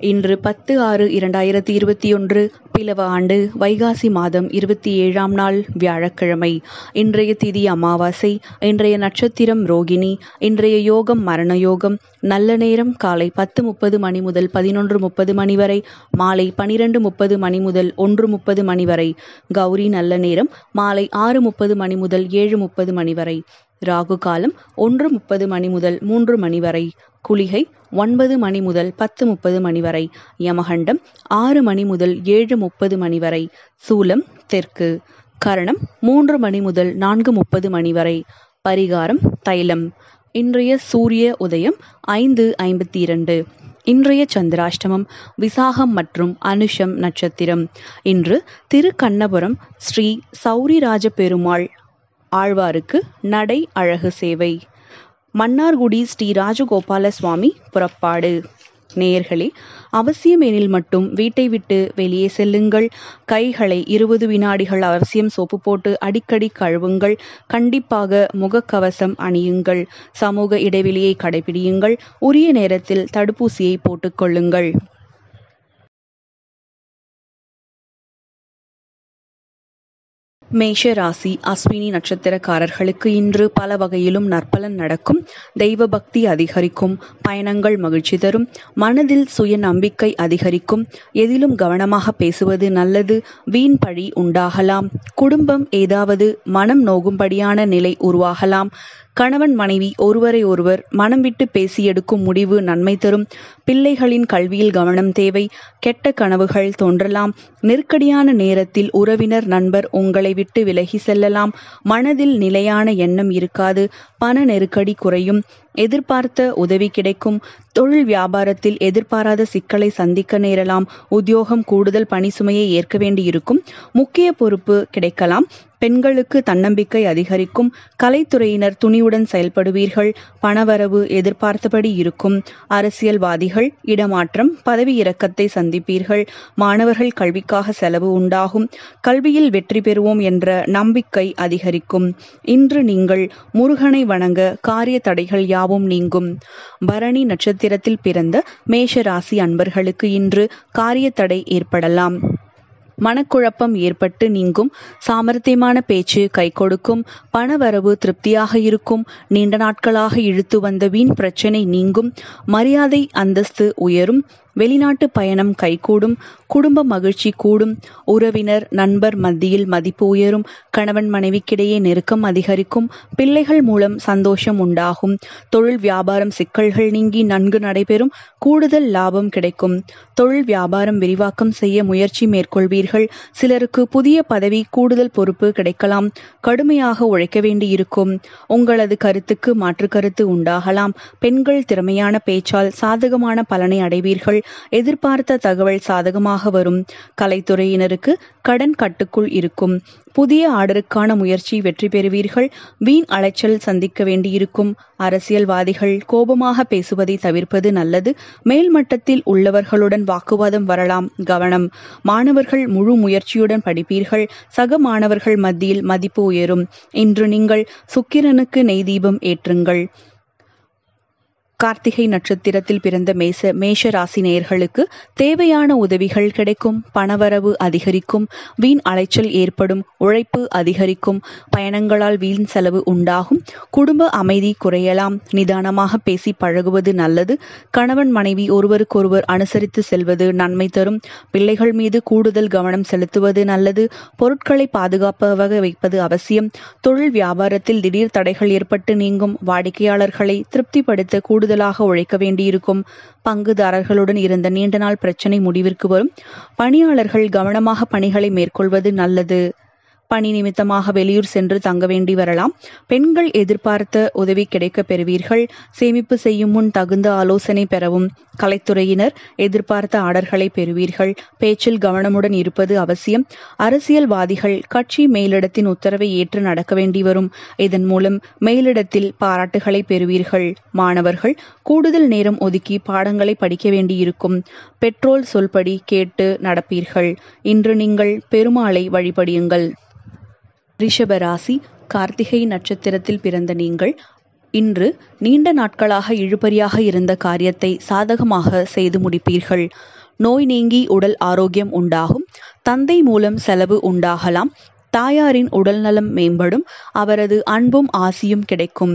இன்று பத்து ஆறு இரண்டாயிரத்தி இருபத்தி ஒன்று பிளவ ஆண்டு வைகாசி மாதம் இருபத்தி ஏழாம் நாள் வியாழக்கிழமை. இன்றைய திதி அமாவாசை இன்றைய நட்சத்திரம் ரோகிணி இன்றைய யோகம் மரண யோகம். நல்ல நேரம் காலை பத்து முப்பது மணி முதல் பதினொன்று முப்பது மணி வரை மாலை பனிரெண்டு முப்பது மணி முதல் ஒன்று முப்பது மணி வரை. கௌரி நல்ல நேரம் மாலை ஆறு முப்பது மணி முதல் ஏழு முப்பது மணி வரை. ராகு காலம் ஒன்று முப்பது மணி முதல் மூன்று மணி வரை. குளிகை ஒன்பது மணி முதல் பத்து முப்பது மணி வரை. யமகண்டம் ஆறு மணி முதல் ஏழு முப்பது மணி வரை. சூலம் தெற்கு. கரணம் மூன்று மணி முதல் நான்கு முப்பது மணி வரை. பரிகாரம் தைலம். இன்றைய சூரிய உதயம் ஐந்து ஐம்பத்தி இரண்டு. இன்றைய சந்திராஷ்டமம் விசாகம் மற்றும் அனுஷம் நட்சத்திரம். இன்று திருக்கண்ணபுரம் ஸ்ரீ சௌரிராஜ பெருமாள் ஆழ்வாருக்கு நடை அழகு சேவை. மன்னார்குடி ஸ்ரீ ராஜகோபால சுவாமி புறப்பாடு. நேயர்களே அவசியம் எனில் மட்டும் வீட்டை விட்டு வெளியே செல்லுங்கள். கைகளை இருபது வினாடிகள் அவசியம் சோப்பு போட்டு அடிக்கடி கழுவுங்கள். கண்டிப்பாக முகக்கவசம் அணியுங்கள். சமூக இடைவெளியை கடைபிடியுங்கள். உரிய நேரத்தில் தடுப்பூசியை போட்டுக்கொள்ளுங்கள் மேஷ ராசி அஸ்வினி நட்சத்திரக்காரர்களுக்கு இன்று பல வகையிலும் நற்பலன் நடக்கும். தெய்வ பக்தி அதிகரிக்கும். பயணங்கள் மகிழ்ச்சி தரும். மனதில் சுய நம்பிக்கை அதிகரிக்கும். எதிலும் கவனமாக பேசுவது நல்லது. வீண் பழி உண்டாகலாம். குடும்பம் ஏதாவது மனம் நோகும்படியான நிலை உருவாகலாம். கணவன் மனைவி ஒருவரை ஒருவர் மனம் விட்டு பேசி எடுக்கும் முடிவு நன்மை தரும். பிள்ளைகளின் கல்வியில் கவனம் தேவை. கெட்ட கனவுகள் தோன்றலாம். நெருக்கடியான நேரத்தில் உறவினர் நண்பர் உங்களை விட்டு விலகி செல்லலாம். மனதில் நிலையான எண்ணம் இருக்காது. பண நெருக்கடி குறையும். எதிர்பார்த்த உதவி கிடைக்கும். தொழில் வியாபாரத்தில் எதிர்பாராத சிக்கலை சந்திக்க நேரலாம். உத்தியோகம் கூடுதல் பணி சுமையை ஏற்க வேண்டியிருக்கும். முக்கிய பொறுப்பு கிடைக்கலாம். பெண்களுக்கு தன்னம்பிக்கை அதிகரிக்கும் கலைத்துறையினர் துணிவுடன் செயல்படுவீர்கள் பணவரவு எதிர்பார்த்தபடி இருக்கும். அரசியல்வாதிகள் இடமாற்றம் பதவி இறக்கத்தை சந்திப்பீர்கள். மாணவர்கள் கல்விக்காக செலவு உண்டாகும். கல்வியில் வெற்றி பெறுவோம் என்ற நம்பிக்கை அதிகரிக்கும். இன்று நீங்கள் முருகனை வணங்க காரிய தடைகள் யாவும் நீங்கும். பரணி நட்சத்திரத்தில் பிறந்த மேஷ ராசி அன்பர்களுக்கு இன்று காரிய தடை ஏற்படலாம். மனக்குழப்பம் ஏற்பட்டு நீங்கும். சாமர்த்தியமான பேச்சு கை கொடுக்கும். பணவரவு திருப்தியாக இருக்கும். நீண்ட நாட்களாக இழுத்து வந்த வீண் பிரச்சனை நீங்கும். மரியாதை அந்தஸ்து உயரும். வெளிநாட்டு பயணம் கைகூடும் குடும்ப மகிழ்ச்சி கூடும் உறவினர் நண்பர் மத்தியில் மதிப்பு உயரும் கணவன் மனைவிக்கிடையே நெருக்கம் அதிகரிக்கும் பிள்ளைகள் மூலம் சந்தோஷம் உண்டாகும் தொழில் வியாபாரம் சிக்கல்கள் நீங்கி நன்கு நடைபெறும் கூடுதல் லாபம் கிடைக்கும். தொழில் வியாபாரம் விரிவாக்கம் செய்ய முயற்சி மேற்கொள்வீர்கள் சிலருக்கு புதிய பதவி கூடுதல் பொறுப்பு கிடைக்கலாம் கடுமையாக உழைக்க வேண்டியிருக்கும். உங்களது கருத்துக்கு மாற்று கருத்து உண்டாகலாம். பெண்கள் திறமையான பேச்சால் சாதகமான பலனை அடைவீர்கள். எதிர்பார்த்த தகவல் சாதகமாக வரும். கலைத்துறையினருக்கு கடன் கட்டுக்குள் இருக்கும். புதிய ஆர்டருக்கான முயற்சி வெற்றி பெறுவீர்கள். வீண் அலைச்சல் சந்திக்க வேண்டியிருக்கும். அரசியல்வாதிகள் கோபமாக பேசுவதை தவிர்ப்பது நல்லது. மேல்மட்டத்தில் உள்ளவர்களுடன் வாக்குவாதம் வரலாம். கவனம். மாணவர்கள் முழு முயற்சியுடன் படிப்பீர்கள். சக மாணவர்கள் மத்தியில் மதிப்பு உயரும். இன்று நீங்கள் சுக்கிரனுக்கு நெய் தீபம் ஏற்றுங்கள். கார்த்திகை நட்சத்திரத்தில் பிறந்த மேச மேஷ ராசி நேயர்களுக்கு தேவையான உதவிகள் கிடைக்கும். பணவரவு அதிகரிக்கும். வீண் அலைச்சல் ஏற்படும். உழைப்பு அதிகரிக்கும். பயணங்களால் வீண் செலவு உண்டாகும். குடும்ப அமைதி குறையலாம். நிதானமாக பேசி பழகுவது நல்லது. கணவன் மனைவி ஒருவருக்கொருவர் அனுசரித்து செல்வது நன்மை தரும். பிள்ளைகள் மீது கூடுதல் கவனம் செலுத்துவது நல்லது. பொருட்களை பாதுகாப்பாக வைப்பது அவசியம். தொழில் வியாபாரத்தில் திடீர் தடைகள் ஏற்பட்டு நீங்கும். வாடிக்கையாளர்களை திருப்திப்படுத்த கூடுதல் கூடுதலாக உழைக்க வேண்டியிருக்கும் பங்குதாரர்களுடன் இருந்த நீண்ட நாள் பிரச்சனை முடிவிற்கு வரும். பணியாளர்கள் கவனமாக பணிகளை மேற்கொள்வது நல்லது. பணி நிமித்தமாக வெளியூர் சென்று தங்க வேண்டி வரலாம். பெண்கள் எதிர்பார்த்த உதவி கிடைக்க பெறுவீர்கள். சேமிப்பு செய்யும் முன் தகுந்த ஆலோசனை பெறவும் கலைத்துறையினர் எதிர்பார்த்த ஆர்டர்களை பெறுவீர்கள். பேச்சில் கவனமுடன் இருப்பது அவசியம். அரசியல்வாதிகள் கட்சி மேலிடத்தின் உத்தரவை ஏற்று நடக்க வேண்டி வரும். இதன் மூலம் மேலிடத்தில் பாராட்டுகளை பெறுவீர்கள். மாணவர்கள் கூடுதல் நேரம் ஒதுக்கி பாடங்களை படிக்க வேண்டியிருக்கும். பெட்ரோல் சொல்படி கேட்டு நடப்பீர்கள். இன்று நீங்கள் பெருமாளை வழிபடியுங்கள். ரிஷப ராசி கார்த்திகை நட்சத்திரத்தில் பிறந்த நீங்கள் இன்று நீண்ட நாட்களாக இழுபறியாக இருந்த காரியத்தை சாதகமாக செய்து முடிப்பீர்கள். நோய் நீங்கி உடல் ஆரோக்கியம் உண்டாகும். தந்தை மூலம் செலவு உண்டாகலாம். தாயாரின் உடல்நலம் மேம்படும். அவரது அன்பும் ஆசியும் கிடைக்கும்.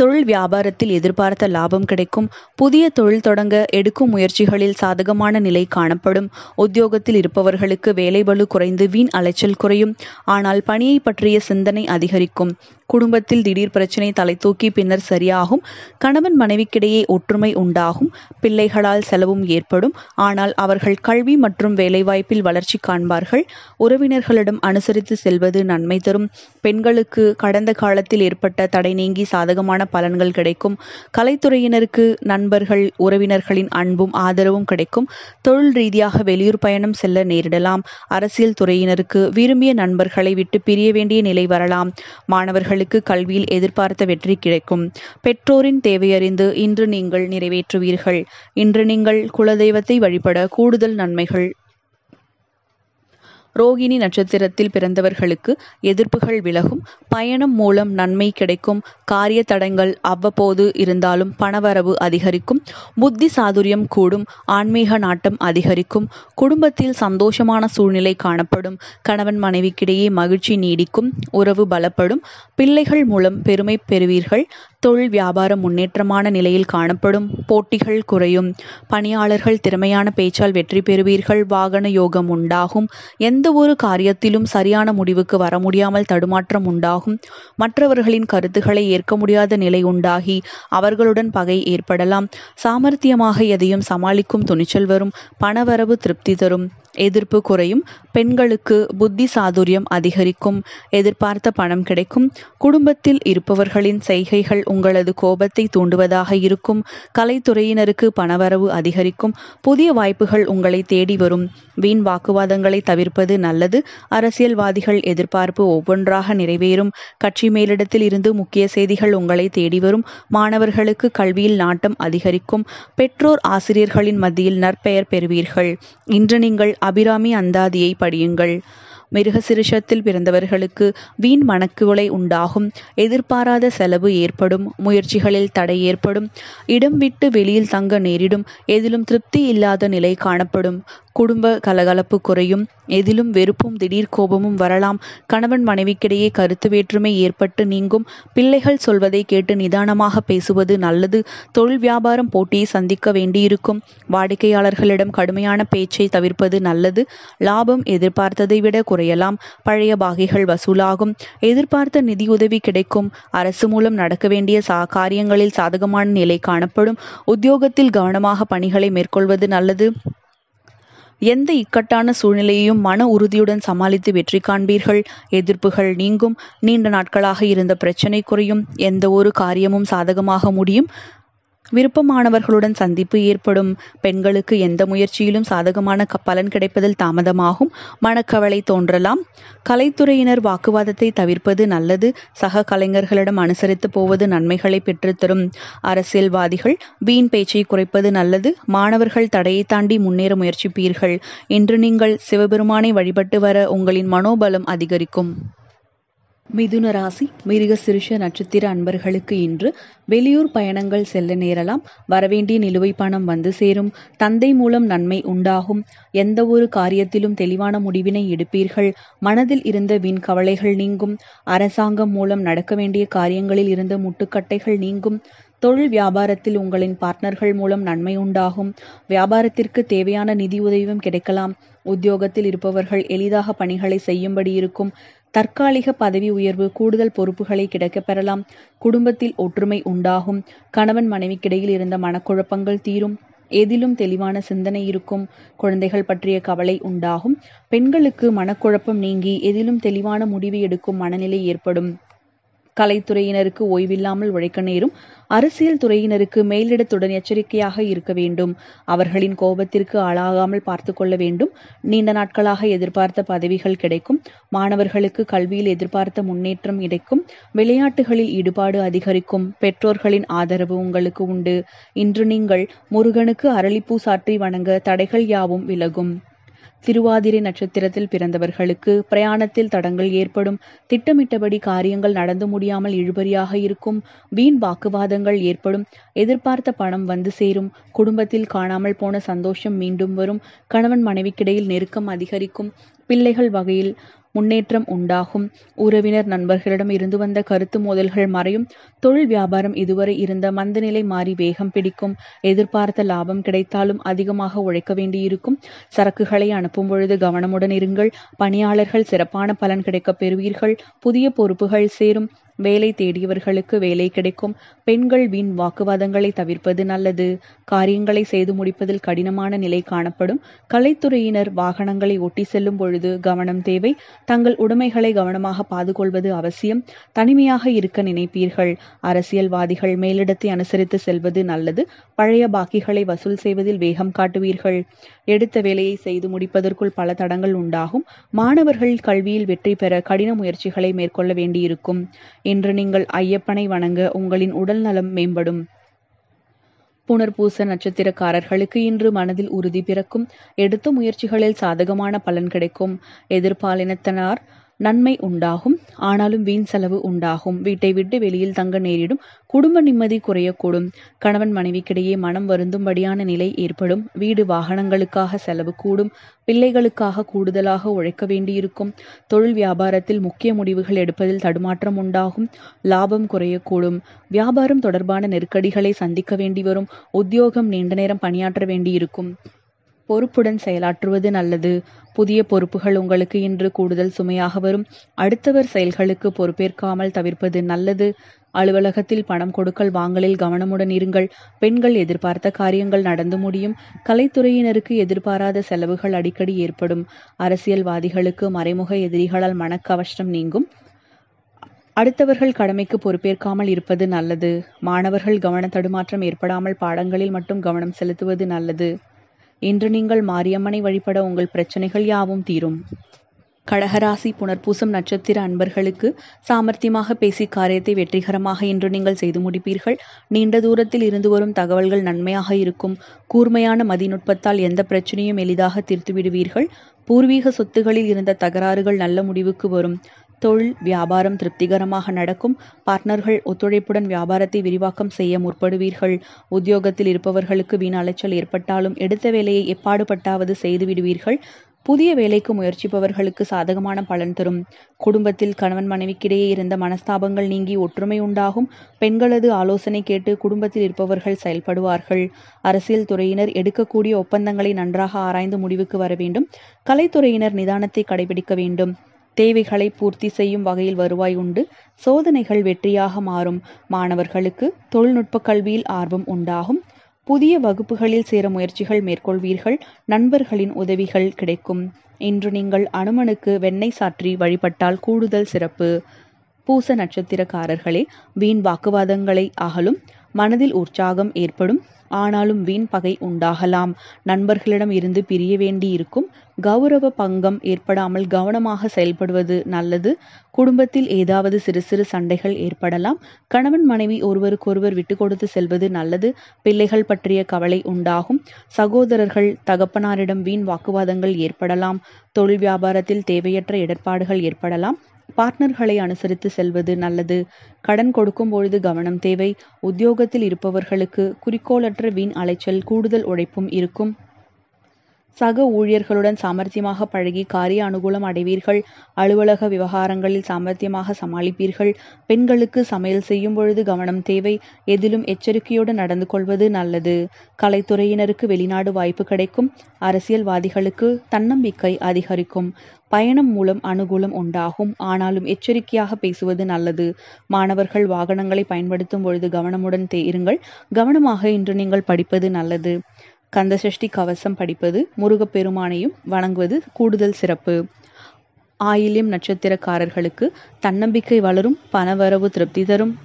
தொழில் வியாபாரத்தில் எதிர்பார்த்த லாபம் கிடைக்கும். புதிய தொழில் தொடங்க எடுக்கும் முயற்சிகளில் சாதகமான நிலை காணப்படும். உத்தியோகத்தில் இருப்பவர்களுக்கு வேலைபளு குறைந்து வீண் அலைச்சல் குறையும். ஆனால் பணியை பற்றிய சிந்தனை அதிகரிக்கும். குடும்பத்தில் திடீர் பிரச்சனை தலை தூக்கி பின்னர் சரியாகும். கணவன் மனைவிக்கிடையே ஒற்றுமை உண்டாகும். பிள்ளைகளால் செலவும் ஏற்படும். ஆனால் அவர்கள் கல்வி மற்றும் வேலைவாய்ப்பில் வளர்ச்சி காண்பார்கள். உறவினர்களிடம் அனுசரித்து செல்வது நன்மை தரும். பெண்களுக்கு கடந்த காலத்தில் ஏற்பட்ட தடை நீங்கி சாதகமான பலன்கள் கிடைக்கும். கலைத்துறையினருக்கு நண்பர்கள் உறவினர்களின் அன்பும் ஆதரவும் கிடைக்கும். தொழில் ரீதியாக வெளியூர் பயணம் செல்ல நேரிடலாம். அரசியல் துறையினருக்கு விரும்பிய நண்பர்களை விட்டு பிரிய வேண்டிய நிலை வரலாம். மாணவர்களுக்கு கல்வியில் எதிர்பார்த்த வெற்றி கிடைக்கும். பெற்றோரின் தேவையறிந்து இன்று நீங்கள் நிறைவேற்றுவீர்கள். இன்று நீங்கள் குலதெய்வத்தை வழிபட கூடுதல் நன்மைகள் ரோகிணி நட்சத்திரத்தில் பிறந்தவர்களுக்கு எதிர்ப்புகள் விலகும். பயணம் மூலம் நன்மை கிடைக்கும். காரிய தடங்கள் அவ்வப்போது இருந்தாலும் பணவரவு அதிகரிக்கும். புத்தி சாதுரியம் கூடும். ஆன்மீக நாட்டம் அதிகரிக்கும். குடும்பத்தில் சந்தோஷமான சூழ்நிலை காணப்படும். கணவன் மனைவிக்கிடையே மகிழ்ச்சி நீடிக்கும். உறவு பலப்படும். பிள்ளைகள் மூலம் பெருமை பெறுவீர்கள். தொழில் வியாபாரம் முன்னேற்றமான நிலையில் காணப்படும். போட்டிகள் குறையும். பணியாளர்கள் திறமையான பேச்சால் வெற்றி பெறுவீர்கள். வாகன யோகம் உண்டாகும். எந்த ஒரு காரியத்திலும் சரியான முடிவுக்கு வர முடியாமல் தடுமாற்றம் உண்டாகும். மற்றவர்களின் கருத்துக்களை ஏற்க முடியாத நிலை உண்டாகி அவர்களுடன் பகை ஏற்படலாம். சாமர்த்தியமாக எதையும் சமாளிக்கும் துணிச்சல் வரும். பணவரவு திருப்தி தரும். எதிர்ப்பு குறையும் பெண்களுக்கு புத்தி சாதுரியம் அதிகரிக்கும் எதிர்பார்த்த பணம் கிடைக்கும் குடும்பத்தில் இருப்பவர்களின் செய்கைகள் உங்களது கோபத்தை தூண்டுவதாக இருக்கும் கலைத்துறையினருக்கு பணவரவு அதிகரிக்கும் புதிய வாய்ப்புகள் உங்களை தேடி வரும். வீண் வாக்குவாதங்களை தவிர்ப்பது நல்லது. அரசியல்வாதிகள் எதிர்பார்ப்பு ஒவ்வொன்றாக நிறைவேறும். கட்சி மேலிடத்தில் இருந்து முக்கிய செய்திகள் உங்களை தேடி வரும். மாணவர்களுக்கு கல்வியில் நாட்டம் அதிகரிக்கும். பெற்றோர் ஆசிரியர்களின் மத்தியில் நற்பெயர் பெறுவீர்கள். இன்று நீங்கள் அபிராமி அந்தாதியை படியுங்கள். மிருகசிருஷத்தில் பிறந்தவர்களுக்கு வீண் மணக்குகளை உண்டாகும். எதிர்பாராத செலவு ஏற்படும். முயற்சிகளில் தடை ஏற்படும். இடம் விட்டு வெளியில் தங்க நேரிடும். எதிலும் திருப்தி இல்லாத நிலை காணப்படும். குடும்ப கலகலப்பு குறையும். எதிலும் வெறுப்பும் திடீர் கோபமும் வரலாம். கணவன் மனைவிக்கிடையே கருத்து வேற்றுமை ஏற்பட்டு நீங்கும். பிள்ளைகள் சொல்வதை கேட்டு நிதானமாக பேசுவது நல்லது. தொழில் வியாபாரம் போட்டியை சந்திக்க வேண்டியிருக்கும். வாடிக்கையாளர்களிடம் கடுமையான பேச்சை தவிர்ப்பது நல்லது. லாபம் எதிர்பார்த்ததை விட குறையலாம். பழைய பாகைகள் வசூலாகும். எதிர்பார்த்த நிதியுதவி கிடைக்கும். அரசு மூலம் நடக்க வேண்டிய சா காரியங்களில் சாதகமான நிலை காணப்படும். உத்தியோகத்தில் கவனமாக பணிகளை மேற்கொள்வது நல்லது. எந்த இக்கட்டான சூழ்நிலையையும் மன உறுதியுடன் சமாளித்து வெற்றி காண்பீர்கள். எதிர்ப்புகள் நீங்கும். நீண்ட நாட்களாக இருந்த பிரச்சனை குறையும். எந்த ஒரு காரியமும் சாதகமாக முடியும். விருப்பமானவர்களுடன் சந்திப்பு ஏற்படும். பெண்களுக்கு எந்த முயற்சியிலும் சாதகமான பலன் கிடைப்பதில் தாமதமாகும். மனக்கவலை தோன்றலாம். கலைத்துறையினர் வாக்குவாதத்தை தவிர்ப்பது நல்லது. சக கலைஞர்களிடம் அனுசரித்து போவது நன்மைகளை பெற்றுத்தரும். அரசியல்வாதிகள் வீண் பேச்சை குறைப்பது நல்லது. மாணவர்கள் தடையை தாண்டி முன்னேற முயற்சிப்பீர்கள். இன்று நீங்கள் சிவபெருமானை வழிபட்டு வர உங்களின் மனோபலம் அதிகரிக்கும். மிதுன ராசி மிருக சிறுஷ நட்சத்திர அன்பர்களுக்கு இன்று வெளியூர் பயணங்கள் செல்ல நேரலாம். வரவேண்டிய நிலுவை பணம் வந்து சேரும். தந்தை மூலம் நன்மை உண்டாகும். எந்த ஒரு காரியத்திலும் தெளிவான முடிவினை எடுப்பீர்கள். மனதில் இருந்த வீண் கவலைகள் நீங்கும். அரசாங்கம் மூலம் நடக்க வேண்டிய காரியங்களில் இருந்த முட்டுக்கட்டைகள் நீங்கும். தொழில் வியாபாரத்தில் உங்களின் பார்ட்னர்கள் மூலம் நன்மை உண்டாகும். வியாபாரத்திற்கு தேவையான நிதி உதவியும் கிடைக்கலாம். உத்தியோகத்தில் இருப்பவர்கள் எளிதாக பணிகளை செய்யும்படி இருக்கும் தற்காலிக பதவி உயர்வு கூடுதல் பொறுப்புகளை கிடைக்கப் பெறலாம். குடும்பத்தில் ஒற்றுமை உண்டாகும். கணவன் மனைவிக்கிடையில் இருந்த மனக்குழப்பங்கள் தீரும். எதிலும் தெளிவான சிந்தனை இருக்கும். குழந்தைகள் பற்றிய கவலை உண்டாகும். பெண்களுக்கு மனக்குழப்பம் நீங்கி எதிலும் தெளிவான முடிவு எடுக்கும் மனநிலை ஏற்படும். கலைத்துறையினருக்கு ஓய்வில்லாமல் உழைக்க நேரும் அரசியல் துறையினருக்கு மேலிடத்துடன் எச்சரிக்கையாக இருக்க வேண்டும். அவர்களின் கோபத்திற்கு ஆளாகாமல் பார்த்து கொள்ள வேண்டும். நீண்ட நாட்களாக எதிர்பார்த்த பதவிகள் கிடைக்கும். மாணவர்களுக்கு கல்வியில் எதிர்பார்த்த முன்னேற்றம் கிடைக்கும். விளையாட்டுகளில் ஈடுபாடு அதிகரிக்கும். பெற்றோர்களின் ஆதரவு உங்களுக்கு உண்டு. இன்று நீங்கள் முருகனுக்கு அரளிப்பூ சாற்றி வணங்க தடைகள் யாவும் விலகும். திருவாதிரை நட்சத்திரத்தில் பிறந்தவர்களுக்கு பிரயாணத்தில் தடங்கள் ஏற்படும். திட்டமிட்டபடி காரியங்கள் நடந்து முடியாமல் இழுபறியாக இருக்கும். வீண் வாக்குவாதங்கள் ஏற்படும். எதிர்பார்த்த பணம் வந்து சேரும். குடும்பத்தில் காணாமல் போன சந்தோஷம் மீண்டும் வரும். கணவன் மனைவிக்கிடையில் நெருக்கம் அதிகரிக்கும். பிள்ளைகள் வகையில் முன்னேற்றம் உண்டாகும். உறவினர் நண்பர்களிடம் இருந்து வந்த கருத்து மோதல்கள் மறையும். தொழில் வியாபாரம் இதுவரை இருந்த மந்தநிலை மாறி வேகம் பிடிக்கும். எதிர்பார்த்த லாபம் கிடைத்தாலும் அதிகமாக உழைக்க வேண்டியிருக்கும். சரக்குகளை அனுப்பும் பொழுது கவனமுடன் இருங்கள். பணியாளர்கள் சிறப்பான பலன் கிடைக்கப் பெறுவீர்கள். புதிய பொறுப்புகள் சேரும். வேலை தேடியவர்களுக்கு வேலை கிடைக்கும். பெண்கள் வீண் வாக்குவாதங்களை தவிர்ப்பது நல்லது. காரியங்களை செய்து முடிப்பதில் கடினமான நிலை காணப்படும். கலைத்துறையினர் வாகனங்களை ஒட்டி செல்லும் பொழுது கவனம் தேவை. தங்கள் உடைமைகளை கவனமாக பாதுகொள்வது அவசியம். தனிமையாக இருக்க நினைப்பீர்கள். அரசியல்வாதிகள் மேலிடத்தை அனுசரித்து செல்வது நல்லது. பழைய பாக்கிகளை வசூல் செய்வதில் வேகம் காட்டுவீர்கள். எடுத்த வேலையை செய்து முடிப்பதற்குள் பல தடங்கள் உண்டாகும். மாணவர்கள் கல்வியில் வெற்றி பெற கடின முயற்சிகளை மேற்கொள்ள வேண்டியிருக்கும். இன்று நீங்கள் ஐயப்பனை வணங்க உங்களின் உடல் நலம் மேம்படும். புனர்பூச நட்சத்திரக்காரர்களுக்கு இன்று மனதில் உறுதி பிறக்கும். எடுத்த முயற்சிகளில் சாதகமான பலன் கிடைக்கும். எதிர்பாலினத்தனார் நன்மை உண்டாகும் ஆனாலும் வீண் செலவு உண்டாகும். வீட்டை விட்டு வெளியில் தங்க நேரிடும் குடும்ப நிம்மதி குறையக்கூடும். கணவன் மனைவிக்கிடையே மனம் வருந்தும்படியான நிலை ஏற்படும். வீடு வாகனங்களுக்காக செலவு கூடும். பிள்ளைகளுக்காக கூடுதலாக உழைக்க வேண்டியிருக்கும். தொழில் வியாபாரத்தில் முக்கிய முடிவுகள் எடுப்பதில் தடுமாற்றம் உண்டாகும். லாபம் குறையக்கூடும். வியாபாரம் தொடர்பான நெருக்கடிகளை சந்திக்க வேண்டி வரும் உத்தியோகம் நீண்ட நேரம் பணியாற்ற வேண்டியிருக்கும். பொறுப்புடன் செயலாற்றுவது நல்லது. புதிய பொறுப்புகள் உங்களுக்கு இன்று கூடுதல் சுமையாக வரும். அடுத்தவர் செயல்களுக்கு பொறுப்பேற்காமல் தவிர்ப்பது நல்லது. அலுவலகத்தில் பணம் கொடுக்கல் வாங்கலில் கவனமுடன் இருங்கள். பெண்கள் எதிர்பார்த்த காரியங்கள் நடந்து முடியும். கலைத்துறையினருக்கு எதிர்பாராத செலவுகள் அடிக்கடி ஏற்படும். அரசியல்வாதிகளுக்கு மறைமுக எதிரிகளால் மனக்கவஷ்டம் நீங்கும். அடுத்தவர்கள் கடமைக்கு பொறுப்பேற்காமல் இருப்பது நல்லது. மாணவர்கள் கவன தடுமாற்றம் ஏற்படாமல் பாடங்களில் மட்டும் கவனம் செலுத்துவது நல்லது. இன்று நீங்கள் மாரியம்மனை வழிபட உங்கள் பிரச்சனைகள் யாவும் தீரும். கடகராசி புனர்பூசம் நட்சத்திர அன்பர்களுக்கு சாமர்த்தியமாக பேசி காரியத்தை வெற்றிகரமாக இன்று நீங்கள் செய்து முடிப்பீர்கள். நீண்ட தூரத்தில் இருந்து வரும் தகவல்கள் நன்மையாக இருக்கும். கூர்மையான மதிநுட்பத்தால் எந்த பிரச்சனையும் எளிதாக தீர்த்து விடுவீர்கள் பூர்வீக சொத்துகளில் இருந்த தகராறுகள் நல்ல முடிவுக்கு வரும். தொழில் வியாபாரம் திருப்திகரமாக நடக்கும். பார்ட்னர்கள் ஒத்துழைப்புடன் வியாபாரத்தை விரிவாக்கம் செய்ய முற்படுவீர்கள். உத்தியோகத்தில் இருப்பவர்களுக்கு வீண் அலைச்சல் ஏற்பட்டாலும் எடுத்த வேலையை எப்பாடுபட்டாவது செய்துவிடுவீர்கள் புதிய வேலைக்கு முயற்சிப்பவர்களுக்கு சாதகமான பலன் தரும். குடும்பத்தில் கணவன் மனைவிக்கிடையே இருந்த மனஸ்தாபங்கள் நீங்கி ஒற்றுமை உண்டாகும். பெண்களது ஆலோசனை கேட்டு குடும்பத்தில் இருப்பவர்கள் செயல்படுவார்கள். அரசியல் துறையினர் எடுக்கக்கூடிய ஒப்பந்தங்களை நன்றாக ஆராய்ந்து முடிவுக்கு வர வேண்டும். கலைத்துறையினர் நிதானத்தை கடைபிடிக்க வேண்டும். தேவைகளை பூர்த்தி செய்யும் வகையில் வருவாய் உண்டு. சோதனைகள் வெற்றியாக மாறும். மாணவர்களுக்கு தொழில்நுட்ப கல்வியில் ஆர்வம் உண்டாகும். புதிய வகுப்புகளில் சேர முயற்சிகள் மேற்கொள்வீர்கள். நண்பர்களின் உதவிகள் கிடைக்கும். இன்று நீங்கள் அனுமனுக்கு வெண்ணெய் சாற்றி வழிபட்டால் கூடுதல் சிறப்பு. பூச நட்சத்திரக்காரர்களே வீண் வாக்குவாதங்களை அகலும். மனதில் உற்சாகம் ஏற்படும். ஆனாலும் வீண் பகை உண்டாகலாம். நண்பர்களிடம் இருந்து பிரிய வேண்டியிருக்கும் கௌரவ பங்கம் ஏற்படாமல் கவனமாக செயல்படுவது நல்லது. குடும்பத்தில் ஏதாவது சிறு சிறு சண்டைகள் ஏற்படலாம். கணவன் மனைவி ஒருவருக்கொருவர் விட்டு கொடுத்து செல்வது நல்லது. பிள்ளைகள் பற்றிய கவலை உண்டாகும். சகோதரர்கள் தகப்பனாரிடம் வீண் வாக்குவாதங்கள் ஏற்படலாம். தொழில் வியாபாரத்தில் தேவையற்ற இடர்பாடுகள் ஏற்படலாம். பார்ட்னர்களை அனுசரித்து செல்வது நல்லது. கடன் கொடுக்கும் பொழுது கவனம் தேவை. உத்தியோகத்தில் இருப்பவர்களுக்கு குறிக்கோளற்ற வீண் அலைச்சல் கூடுதல் உழைப்பும் இருக்கும். சக ஊழியர்களுடன் சாமர்த்தியமாக பழகி காரிய அனுகூலம் அடைவீர்கள். அலுவலக விவகாரங்களில் சாமர்த்தியமாக சமாளிப்பீர்கள். பெண்களுக்கு சமையல் செய்யும் பொழுது கவனம் தேவை. எதிலும் எச்சரிக்கையோடு நடந்து கொள்வது நல்லது. கலைத்துறையினருக்கு வெளிநாடு வாய்ப்பு கிடைக்கும். அரசியல்வாதிகளுக்கு தன்னம்பிக்கை அதிகரிக்கும். பயணம் மூலம் அனுகூலம் உண்டாகும். ஆனாலும் எச்சரிக்கையாக பேசுவது நல்லது. மாணவர்கள் வாகனங்களை பயன்படுத்தும் பொழுது கவனமுடன் இருங்கள். கவனமாக இன்று நீங்கள் படிப்பது நல்லது. கந்தசஷ்டி கவசம் படிப்பது முருகப்பெருமானையும் வணங்குவது கூடுதல் சிறப்பு. ஆயில்யம் நட்சத்திரக்காரர்களுக்கு தன்னம்பிக்கை வளரும் பணவரவு திருப்தி தரும்.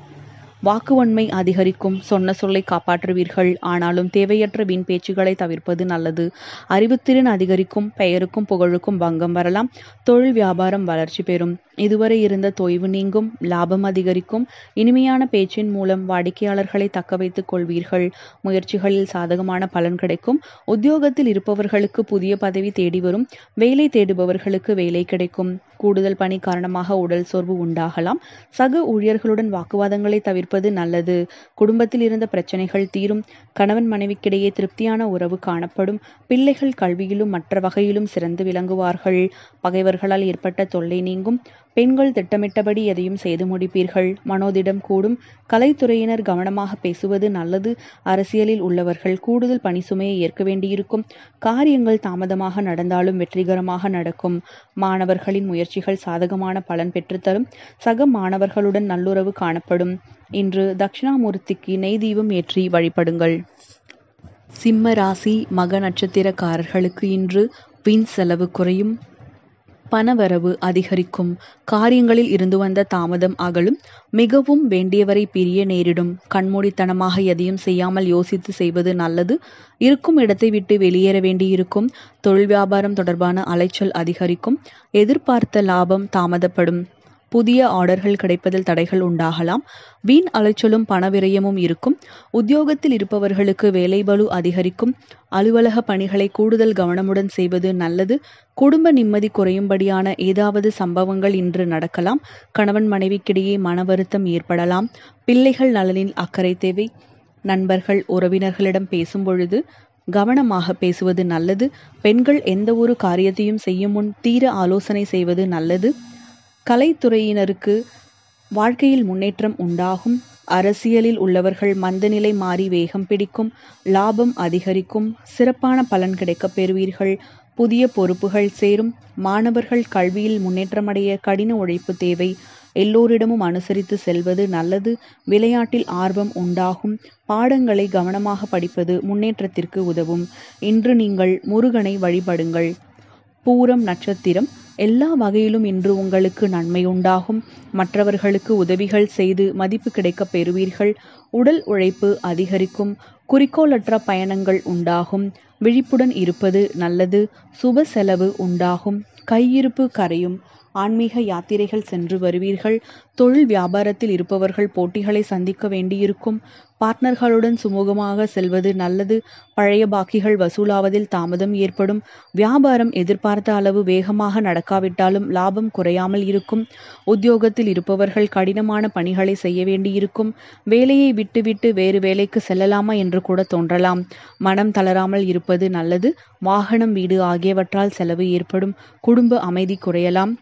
வாக்குவன்மை அதிகரிக்கும் சொன்ன சொல்லை காப்பாற்றுவீர்கள். ஆனாலும் தேவையற்ற வீண் பேச்சுகளை தவிர்ப்பது நல்லது. அறிவுத்திறன் அதிகரிக்கும் பெயருக்கும் புகழுக்கும் பங்கம் வரலாம். தொழில் வியாபாரம் வளர்ச்சி பெறும். இதுவரை இருந்த தொய்வு நீங்கும் லாபம் அதிகரிக்கும். இனிமையான பேச்சின் மூலம் வாடிக்கையாளர்களை தக்க வைத்துக் கொள்வீர்கள். முயற்சிகளில் சாதகமான பலன் கிடைக்கும். உத்தியோகத்தில் இருப்பவர்களுக்கு புதிய பதவி தேடி வரும். வேலை தேடுபவர்களுக்கு வேலை கிடைக்கும். கூடுதல் பணி காரணமாக உடல் சோர்வு உண்டாகலாம். சக ஊழியர்களுடன் வாக்குவாதங்களை தவிர்ப்பது நல்லது. குடும்பத்தில் இருந்த பிரச்சனைகள் தீரும். கணவன் மனைவிக்கிடையே திருப்தியான உறவு காணப்படும். பிள்ளைகள் கல்வியிலும் மற்ற வகையிலும் சிறந்து விளங்குவார்கள். பகைவர்களால் ஏற்பட்ட தொல்லை நீங்கும். பெண்கள் திட்டமிட்டபடி எதையும் செய்து முடிப்பீர்கள். மனோதிடம் கூடும். கலைத்துறையினர் கவனமாக பேசுவது நல்லது. அரசியலில் உள்ளவர்கள் கூடுதல் பணி சுமையை ஏற்க வேண்டியிருக்கும். காரியங்கள் தாமதமாக நடந்தாலும் வெற்றிகரமாக நடக்கும். மாணவர்களின் முயற்சிகள் சாதகமான பலன் பெற்றுத்தரும். சக மாணவர்களுடன் நல்லுறவு காணப்படும். இன்று தட்சிணாமூர்த்திக்கு நெய் தீபம் ஏற்றி வழிபடுங்கள். சிம்ம ராசி மக நட்சத்திரக்காரர்களுக்கு இன்று வீண் செலவு குறையும். பணவரவு அதிகரிக்கும். காரியங்களில் இருந்து வந்த தாமதம் அகலும். மிகவும் வேண்டியவரை பிரிய நேரிடும். கண்மூடித்தனமாக எதையும் செய்யாமல் யோசித்து செய்வது நல்லது. இருக்கும் இடத்தை விட்டு வெளியேற வேண்டியிருக்கும். தொழில் வியாபாரம் தொடர்பான அலைச்சல் அதிகரிக்கும். எதிர்பார்த்த லாபம் தாமதப்படும். புதிய ஆர்டர்கள் கிடைப்பதில் தடைகள் உண்டாகலாம். வீண் அலைச்சலும் பணவிரயமும் இருக்கும். உத்தியோகத்தில் இருப்பவர்களுக்கு வேலைபளு அதிகரிக்கும். அலுவலக பணிகளை கூடுதல் கவனமுடன் செய்வது நல்லது. குடும்ப நிம்மதி குறையும்படியான ஏதாவது சம்பவங்கள் இன்று நடக்கலாம். கணவன் மனைவிக்கிடையே மன வருத்தம் ஏற்படலாம். பிள்ளைகள் நலனில் அக்கறை தேவை. நண்பர்கள் உறவினர்களிடம் பேசும் பொழுது கவனமாக பேசுவது நல்லது. பெண்கள் எந்த ஒரு காரியத்தையும் செய்யும் முன் தீர ஆலோசனை செய்வது நல்லது. கலைத்துறையினருக்கு வாழ்க்கையில் முன்னேற்றம் உண்டாகும். அரசியலில் உள்ளவர்கள் மந்தநிலை மாறி வேகம் பிடிக்கும். லாபம் அதிகரிக்கும். சிறப்பான பலன் கிடைக்கப் பெறுவீர்கள். புதிய பொறுப்புகள் சேரும். மாணவர்கள் கல்வியில் முன்னேற்றமடைய கடின உழைப்பு தேவை. எல்லோரிடமும் அனுசரித்து செல்வது நல்லது. விளையாட்டில் ஆர்வம் உண்டாகும். பாடங்களை கவனமாக படிப்பது முன்னேற்றத்திற்கு உதவும். இன்று நீங்கள் முருகனை வழிபடுங்கள். பூரம் நட்சத்திரம் எல்லா வகையிலும் இன்று உங்களுக்கு நன்மை உண்டாகும். மற்றவர்களுக்கு உதவிகள் செய்து மதிப்பு கிடைக்கப் பெறுவீர்கள். உடல் உழைப்பு அதிகரிக்கும். குறிக்கோளற்ற பயணங்கள் உண்டாகும். விழிப்புடன் இருப்பது நல்லது. சுப செலவு உண்டாகும். கையிருப்பு கரையும். ஆன்மீக யாத்திரைகள் சென்று வருவீர்கள். தொழில் வியாபாரத்தில் இருப்பவர்கள் போட்டிகளை சந்திக்க வேண்டியிருக்கும். பார்ட்னர்களுடன் சுமூகமாக செல்வது நல்லது. பழைய பாக்கிகள் வசூலாவதில் தாமதம் ஏற்படும். வியாபாரம் எதிர்பார்த்த அளவு வேகமாக நடக்காவிட்டாலும் லாபம் குறையாமல் இருக்கும். உத்தியோகத்தில் இருப்பவர்கள் கடினமான பணிகளை செய்ய வேண்டியிருக்கும். வேலையை விட்டுவிட்டு வேறு வேலைக்கு செல்லலாமா என்று கூட தோன்றலாம். மனம் தளராமல் இருப்பது நல்லது. வாகனம் வீடு ஆகியவற்றால் செலவு ஏற்படும். குடும்ப அமைதி குறையலாம்.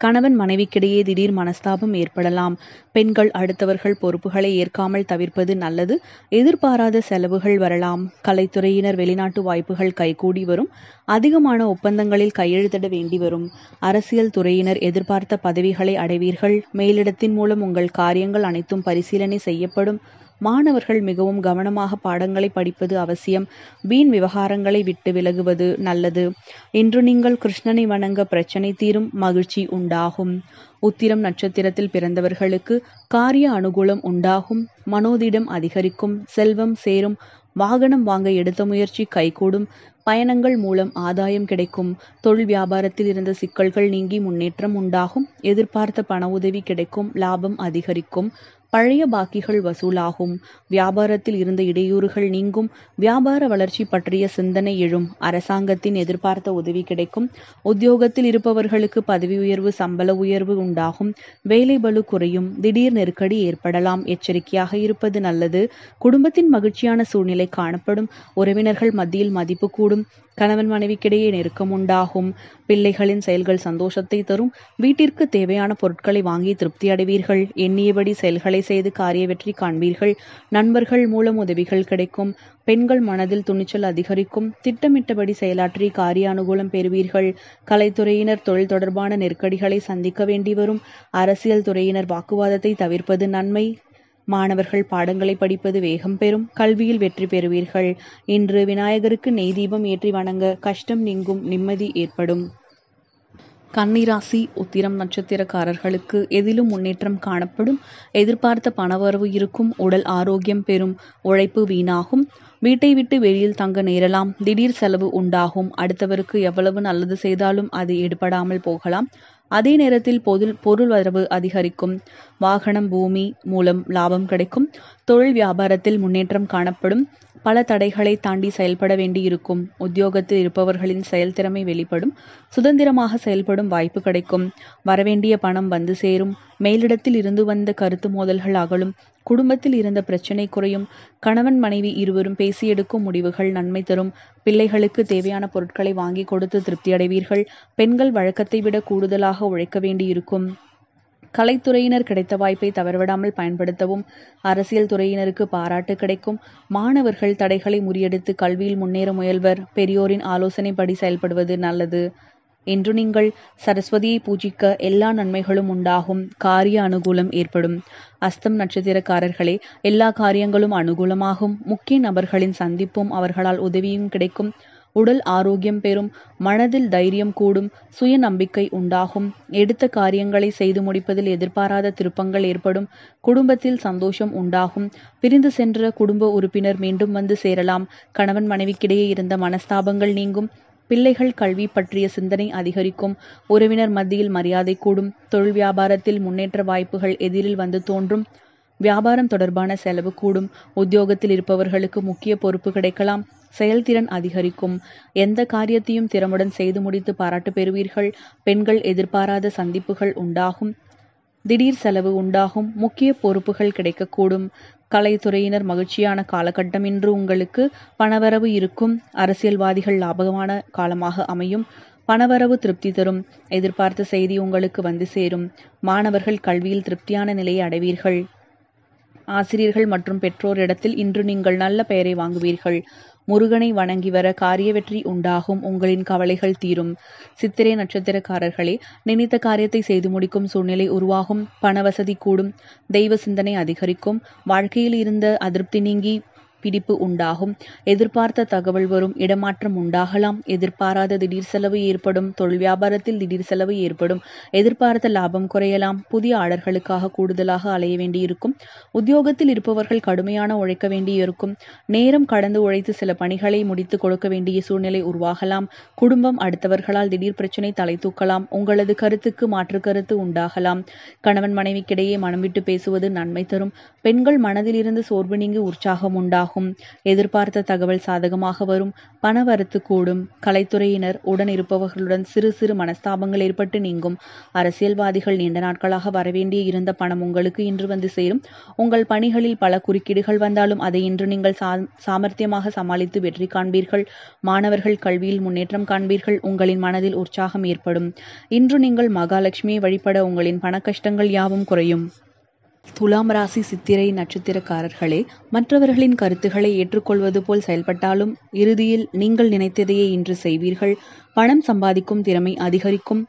கணவன் மனைவிக்கிடையே திடீர் மனஸ்தாபம் ஏற்படலாம். பெண்கள் அடுத்தவர்கள் பொறுப்புகளை ஏற்காமல் தவிர்ப்பது நல்லது. எதிர்பாராத செலவுகள் வரலாம். கலைத்துறையினர் வெளிநாட்டு வாய்ப்புகள் கைகூடி வரும். அதிகமான ஒப்பந்தங்களில் கையெழுத்திட வேண்டி வரும். அரசியல் துறையினர் எதிர்பார்த்த பதவிகளை அடைவீர்கள். மேலிடத்தின் மூலம் உங்கள் காரியங்கள் அனைத்தும் பரிசீலனை செய்யப்படும். மாணவர்கள் மிகவும் கவனமாக பாடங்களை படிப்பது அவசியம். வீண் விவகாரங்களை விட்டு விலகுவது நல்லது. இன்று நீங்கள் கிருஷ்ணனை வணங்க பிரச்சனை தீரும் மகிழ்ச்சி உண்டாகும். உத்திரம் நட்சத்திரத்தில் பிறந்தவர்களுக்கு காரிய அனுகூலம் உண்டாகும். மனோதிடம் அதிகரிக்கும். செல்வம் சேரும். வாகனம் வாங்க எடுத்த முயற்சி கைகூடும். பயணங்கள் மூலம் ஆதாயம் கிடைக்கும். தொழில் வியாபாரத்தில் இருந்த சிக்கல்கள் நீங்கி முன்னேற்றம் உண்டாகும். எதிர்பார்த்த பண உதவி கிடைக்கும். லாபம் அதிகரிக்கும். பழைய பாக்கிகள் வசூலாகும். வியாபாரத்தில் இருந்த இடையூறுகள் நீங்கும். வியாபார வளர்ச்சி பற்றிய சிந்தனை எழும். அரசாங்கத்தின் எதிர்பார்த்த உதவி கிடைக்கும். உத்தியோகத்தில் இருப்பவர்களுக்கு பதவி உயர்வு சம்பள உயர்வு உண்டாகும். வேலை பலு குறையும். திடீர் நெருக்கடி ஏற்படலாம். எச்சரிக்கையாக இருப்பது நல்லது. குடும்பத்தின் மகிழ்ச்சியான சூழ்நிலை காணப்படும். உறவினர்கள் மத்தியில் மதிப்பு கூடும். கணவன் மனைவிக்கிடையே நெருக்கம் உண்டாகும். பிள்ளைகளின் செயல்கள் சந்தோஷத்தை தரும். வீட்டிற்கு தேவையான பொருட்களை வாங்கி திருப்தி அடைவீர்கள். எண்ணியபடி செயல்களை செய்து காரிய வெற்றி காண்பீர்கள். நண்பர்கள் மூலம் உதவிகள் கிடைக்கும். பெண்கள் மனதில் துணிச்சல் அதிகரிக்கும். திட்டமிட்டபடி செயலாற்றி காரிய அனுகூலம் பெறுவீர்கள். கலைத்துறையினர் தொழில் தொடர்பான நெருக்கடிகளை சந்திக்க வேண்டி வரும். அரசியல் துறையினர் வாக்குவாதத்தை தவிர்ப்பது நன்மை. மாணவர்கள் பாடங்களை படிப்பது வேகம் பெறும் கல்வியில் வெற்றி பெறுவீர்கள். இன்று விநாயகருக்கு நெய் தீபம் ஏற்றி வணங்க கஷ்டம் நீங்கும் நிம்மதி ஏற்படும். கன்னிராசி உத்திரம் நட்சத்திரக்காரர்களுக்கு எதிலும் முன்னேற்றம் காணப்படும். எதிர்பார்த்த பணவரவு இருக்கும் உடல் ஆரோக்கியம் பெறும் உழைப்பு வீணாகும். வீட்டை விட்டு வெளியில் தங்க நேரலாம் திடீர் செலவு உண்டாகும். அடுத்தவருக்கு எவ்வளவு நல்லது செய்தாலும் அது ஈடுபடாமல் போகலாம். அதே நேரத்தில் பொது பொருள் வரவு அதிகரிக்கும். வாகனம் பூமி மூலம் லாபம் கிடைக்கும். தொழில் வியாபாரத்தில் முன்னேற்றம் காணப்படும். பல தடைகளை தாண்டி செயல்பட வேண்டியிருக்கும். உத்தியோகத்தில் இருப்பவர்களின் செயல்திறமை வெளிப்படும். சுதந்திரமாக செயல்படும் வாய்ப்பு கிடைக்கும். வரவேண்டிய பணம் வந்து சேரும். மேலிடத்தில் இருந்து வந்த கருத்து மோதல்கள் அகலும். குடும்பத்தில் இருந்த பிரச்சனை குறையும். கணவன் மனைவி இருவரும் பேசி எடுக்கும் முடிவுகள் நன்மை தரும். பிள்ளைகளுக்கு தேவையான பொருட்களை வாங்கி கொடுத்து திருப்தி அடைவீர்கள். பெண்கள் வழக்கத்தை விட கூடுதலாக உழைக்க வேண்டியிருக்கும். கலைத்துறையினர் கிடைத்த வாய்ப்பை தவறவிடாமல் பயன்படுத்தவும் அரசியல் துறையினருக்கு பாராட்டு கிடைக்கும். மாணவர்கள் தடைகளை முறியடித்து கல்வியில் முன்னேற முயல்வர். பெரியோரின் ஆலோசனைப்படி செயல்படுவது நல்லது. என்று நீங்கள் சரஸ்வதியை பூஜிக்க எல்லா நன்மைகளும் உண்டாகும். காரிய அனுகூலம் ஏற்படும். அஸ்தம் நட்சத்திரக்காரர்களே எல்லா காரியங்களும் அனுகூலமாகும். முக்கிய நபர்களின் சந்திப்பும் அவர்களால் உதவியும் கிடைக்கும். உடல் ஆரோக்கியம் பெறும் மனதில் தைரியம் கூடும் சுய நம்பிக்கை உண்டாகும். எடுத்த காரியங்களை செய்து முடிப்பதில் எதிர்பாராத திருப்பங்கள் ஏற்படும் குடும்பத்தில் சந்தோஷம் உண்டாகும். பிரிந்து சென்ற குடும்ப உறுப்பினர் மீண்டும் வந்து சேரலாம். கணவன் மனைவிக்கிடையே இருந்த மனஸ்தாபங்கள் நீங்கும். பிள்ளைகள் கல்வி பற்றிய சிந்தனை அதிகரிக்கும். உறவினர் மத்தியில் மரியாதை கூடும். தொழில் வியாபாரத்தில் முன்னேற்ற வாய்ப்புகள் எதிரில் வந்து தோன்றும். வியாபாரம் தொடர்பான செலவு கூடும். உத்தியோகத்தில் இருப்பவர்களுக்கு முக்கிய பொறுப்பு கிடைக்கலாம். செயல்திறன் அதிகரிக்கும். எந்த காரியத்தையும் திறமுடன் செய்து முடித்து பாராட்டு பெறுவீர்கள். பெண்கள் எதிர்பாராத சந்திப்புகள் உண்டாகும். திடீர் செலவு உண்டாகும். முக்கிய பொறுப்புகள் கிடைக்கக்கூடும். கலைத்துறையினர் மகிழ்ச்சியான காலகட்டம் இன்று உங்களுக்கு பணவரவு இருக்கும். அரசியல்வாதிகள் லாபகமான காலமாக அமையும். பணவரவு திருப்தி தரும். எதிர்பார்த்த செய்தி உங்களுக்கு வந்து சேரும். மாணவர்கள் கல்வியில் திருப்தியான நிலையை அடைவீர்கள். ஆசிரியர்கள் மற்றும் பெற்றோரிடத்தில் இன்று நீங்கள் நல்ல பெயரை வாங்குவீர்கள். முருகனை வணங்கி வர காரிய வெற்றி உண்டாகும் உங்களின் கவலைகள் தீரும். சித்திரை நட்சத்திரக்காரர்களே நினைத்த காரியத்தை செய்து முடிக்கும் சூழ்நிலை உருவாகும். பண வசதி கூடும். தெய்வ சிந்தனை அதிகரிக்கும். வாழ்க்கையில் இருந்த அதிருப்தி நீங்கி பிடிப்பு உண்டாகும். எதிர்பார்த்த தகவல் வரும். இடமாற்றம் உண்டாகலாம். எதிர்பாராத திடீர் செலவு ஏற்படும். தொழில் வியாபாரத்தில் திடீர் செலவு ஏற்படும். எதிர்பார்த்த லாபம் குறையலாம். புதிய ஆர்டர்களுக்காக கூடுதலாக அலைய வேண்டியிருக்கும். உத்தியோகத்தில் இருப்பவர்கள் கடுமையான உழைக்க வேண்டியிருக்கும். நேரம் கடந்து உழைத்து சில பணிகளை முடித்து கொடுக்க வேண்டிய சூழ்நிலை உருவாகலாம். குடும்பம் அடுத்தவர்களால் திடீர் பிரச்சனை தலை தூக்கலாம். உங்களது கருத்துக்கு மாற்று கருத்து உண்டாகலாம். கணவன் மனைவிக்கிடையே மனம் விட்டு பேசுவது நன்மை தரும். பெண்கள் மனதில் இருந்து சோர்வு நீங்கி உற்சாகம் உண்டாகும். ஆகும் எதிர்பார்த்த தகவல் சாதகமாக வரும். பணவரத்து கூடும். கலைத்துறையினர் உடன் இருப்பவர்களுடன் சிறு சிறு மனஸ்தாபங்கள் ஏற்பட்டு நீங்கும். அரசியல்வாதிகள் நீண்ட நாட்களாக வரவேண்டிய இருந்த பணம் உங்களுக்கு இன்று வந்து சேரும். உங்கள் பணிகளில் பல குறுக்கீடுகள் வந்தாலும் அதை இன்று நீங்கள் சாமர்த்தியமாக சமாளித்து வெற்றி காண்பீர்கள். மாணவர்கள் கல்வியில் முன்னேற்றம் காண்பீர்கள். உங்களின் மனதில் உற்சாகம் ஏற்படும். இன்று நீங்கள் மகாலட்சுமியை வழிபட உங்களின் பண கஷ்டங்கள் யாவும் குறையும். துலாம் ராசி சித்திரை நட்சத்திரக்காரர்களே மற்றவர்களின் கருத்துக்களை ஏற்றுக்கொள்வது போல் செயல்பட்டாலும் இறுதியில் நீங்கள் நினைத்ததையே இன்று செய்வீர்கள். பணம் சம்பாதிக்கும் திறமை அதிகரிக்கும்.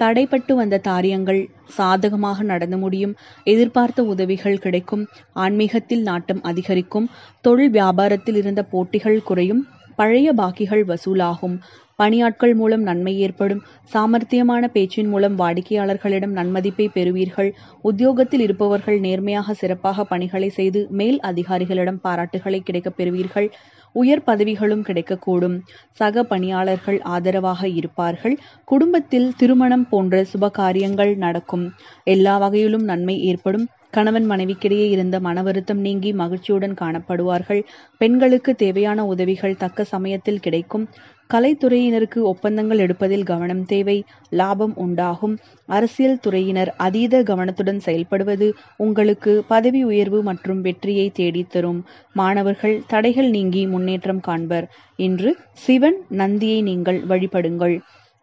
தடைப்பட்டு வந்த காரியங்கள் சாதகமாக நடந்து முடியும். எதிர்பார்த்த உதவிகள் கிடைக்கும். ஆன்மீகத்தில் நாட்டம் அதிகரிக்கும். தொழில் வியாபாரத்தில் இருந்த போட்டிகள் குறையும். பழைய பாக்கிகள் வசூலாகும். பணியாட்கள் மூலம் நன்மை ஏற்படும் சாமர்த்தியமான பேச்சின் மூலம் வாடிக்கையாளர்களிடம் நன்மதிப்பை பெறுவீர்கள். உத்தியோகத்தில் இருப்பவர்கள் நேர்மையாக சிறப்பாக பணிகளை செய்து மேல் அதிகாரிகளிடம் பாராட்டுகளை கிடைக்கப் பெறுவீர்கள். உயர் பதவிகளும் கிடைக்கக்கூடும். சக பணியாளர்கள் ஆதரவாக இருப்பார்கள். குடும்பத்தில் திருமணம் போன்ற சுப காரியங்கள் நடக்கும். எல்லா வகையிலும் நன்மை ஏற்படும். கணவன் மனைவிக்கிடையே இருந்த மன வருத்தம் நீங்கி மகிழ்ச்சியுடன் காணப்படுவார்கள். பெண்களுக்கு தேவையான உதவிகள் தக்க சமயத்தில் கிடைக்கும். கலைத்துறையினருக்கு ஒப்பந்தங்கள் எடுப்பதில் கவனம் தேவை லாபம் உண்டாகும். அரசியல் துறையினர் அதீத கவனத்துடன் செயல்படுவது உங்களுக்கு பதவி உயர்வு மற்றும் வெற்றியை தேடித்தரும். மாணவர்கள் தடைகள் நீங்கி முன்னேற்றம் காண்பர். இன்று சிவன் நந்தியை நீங்கள் வழிபடுங்கள்.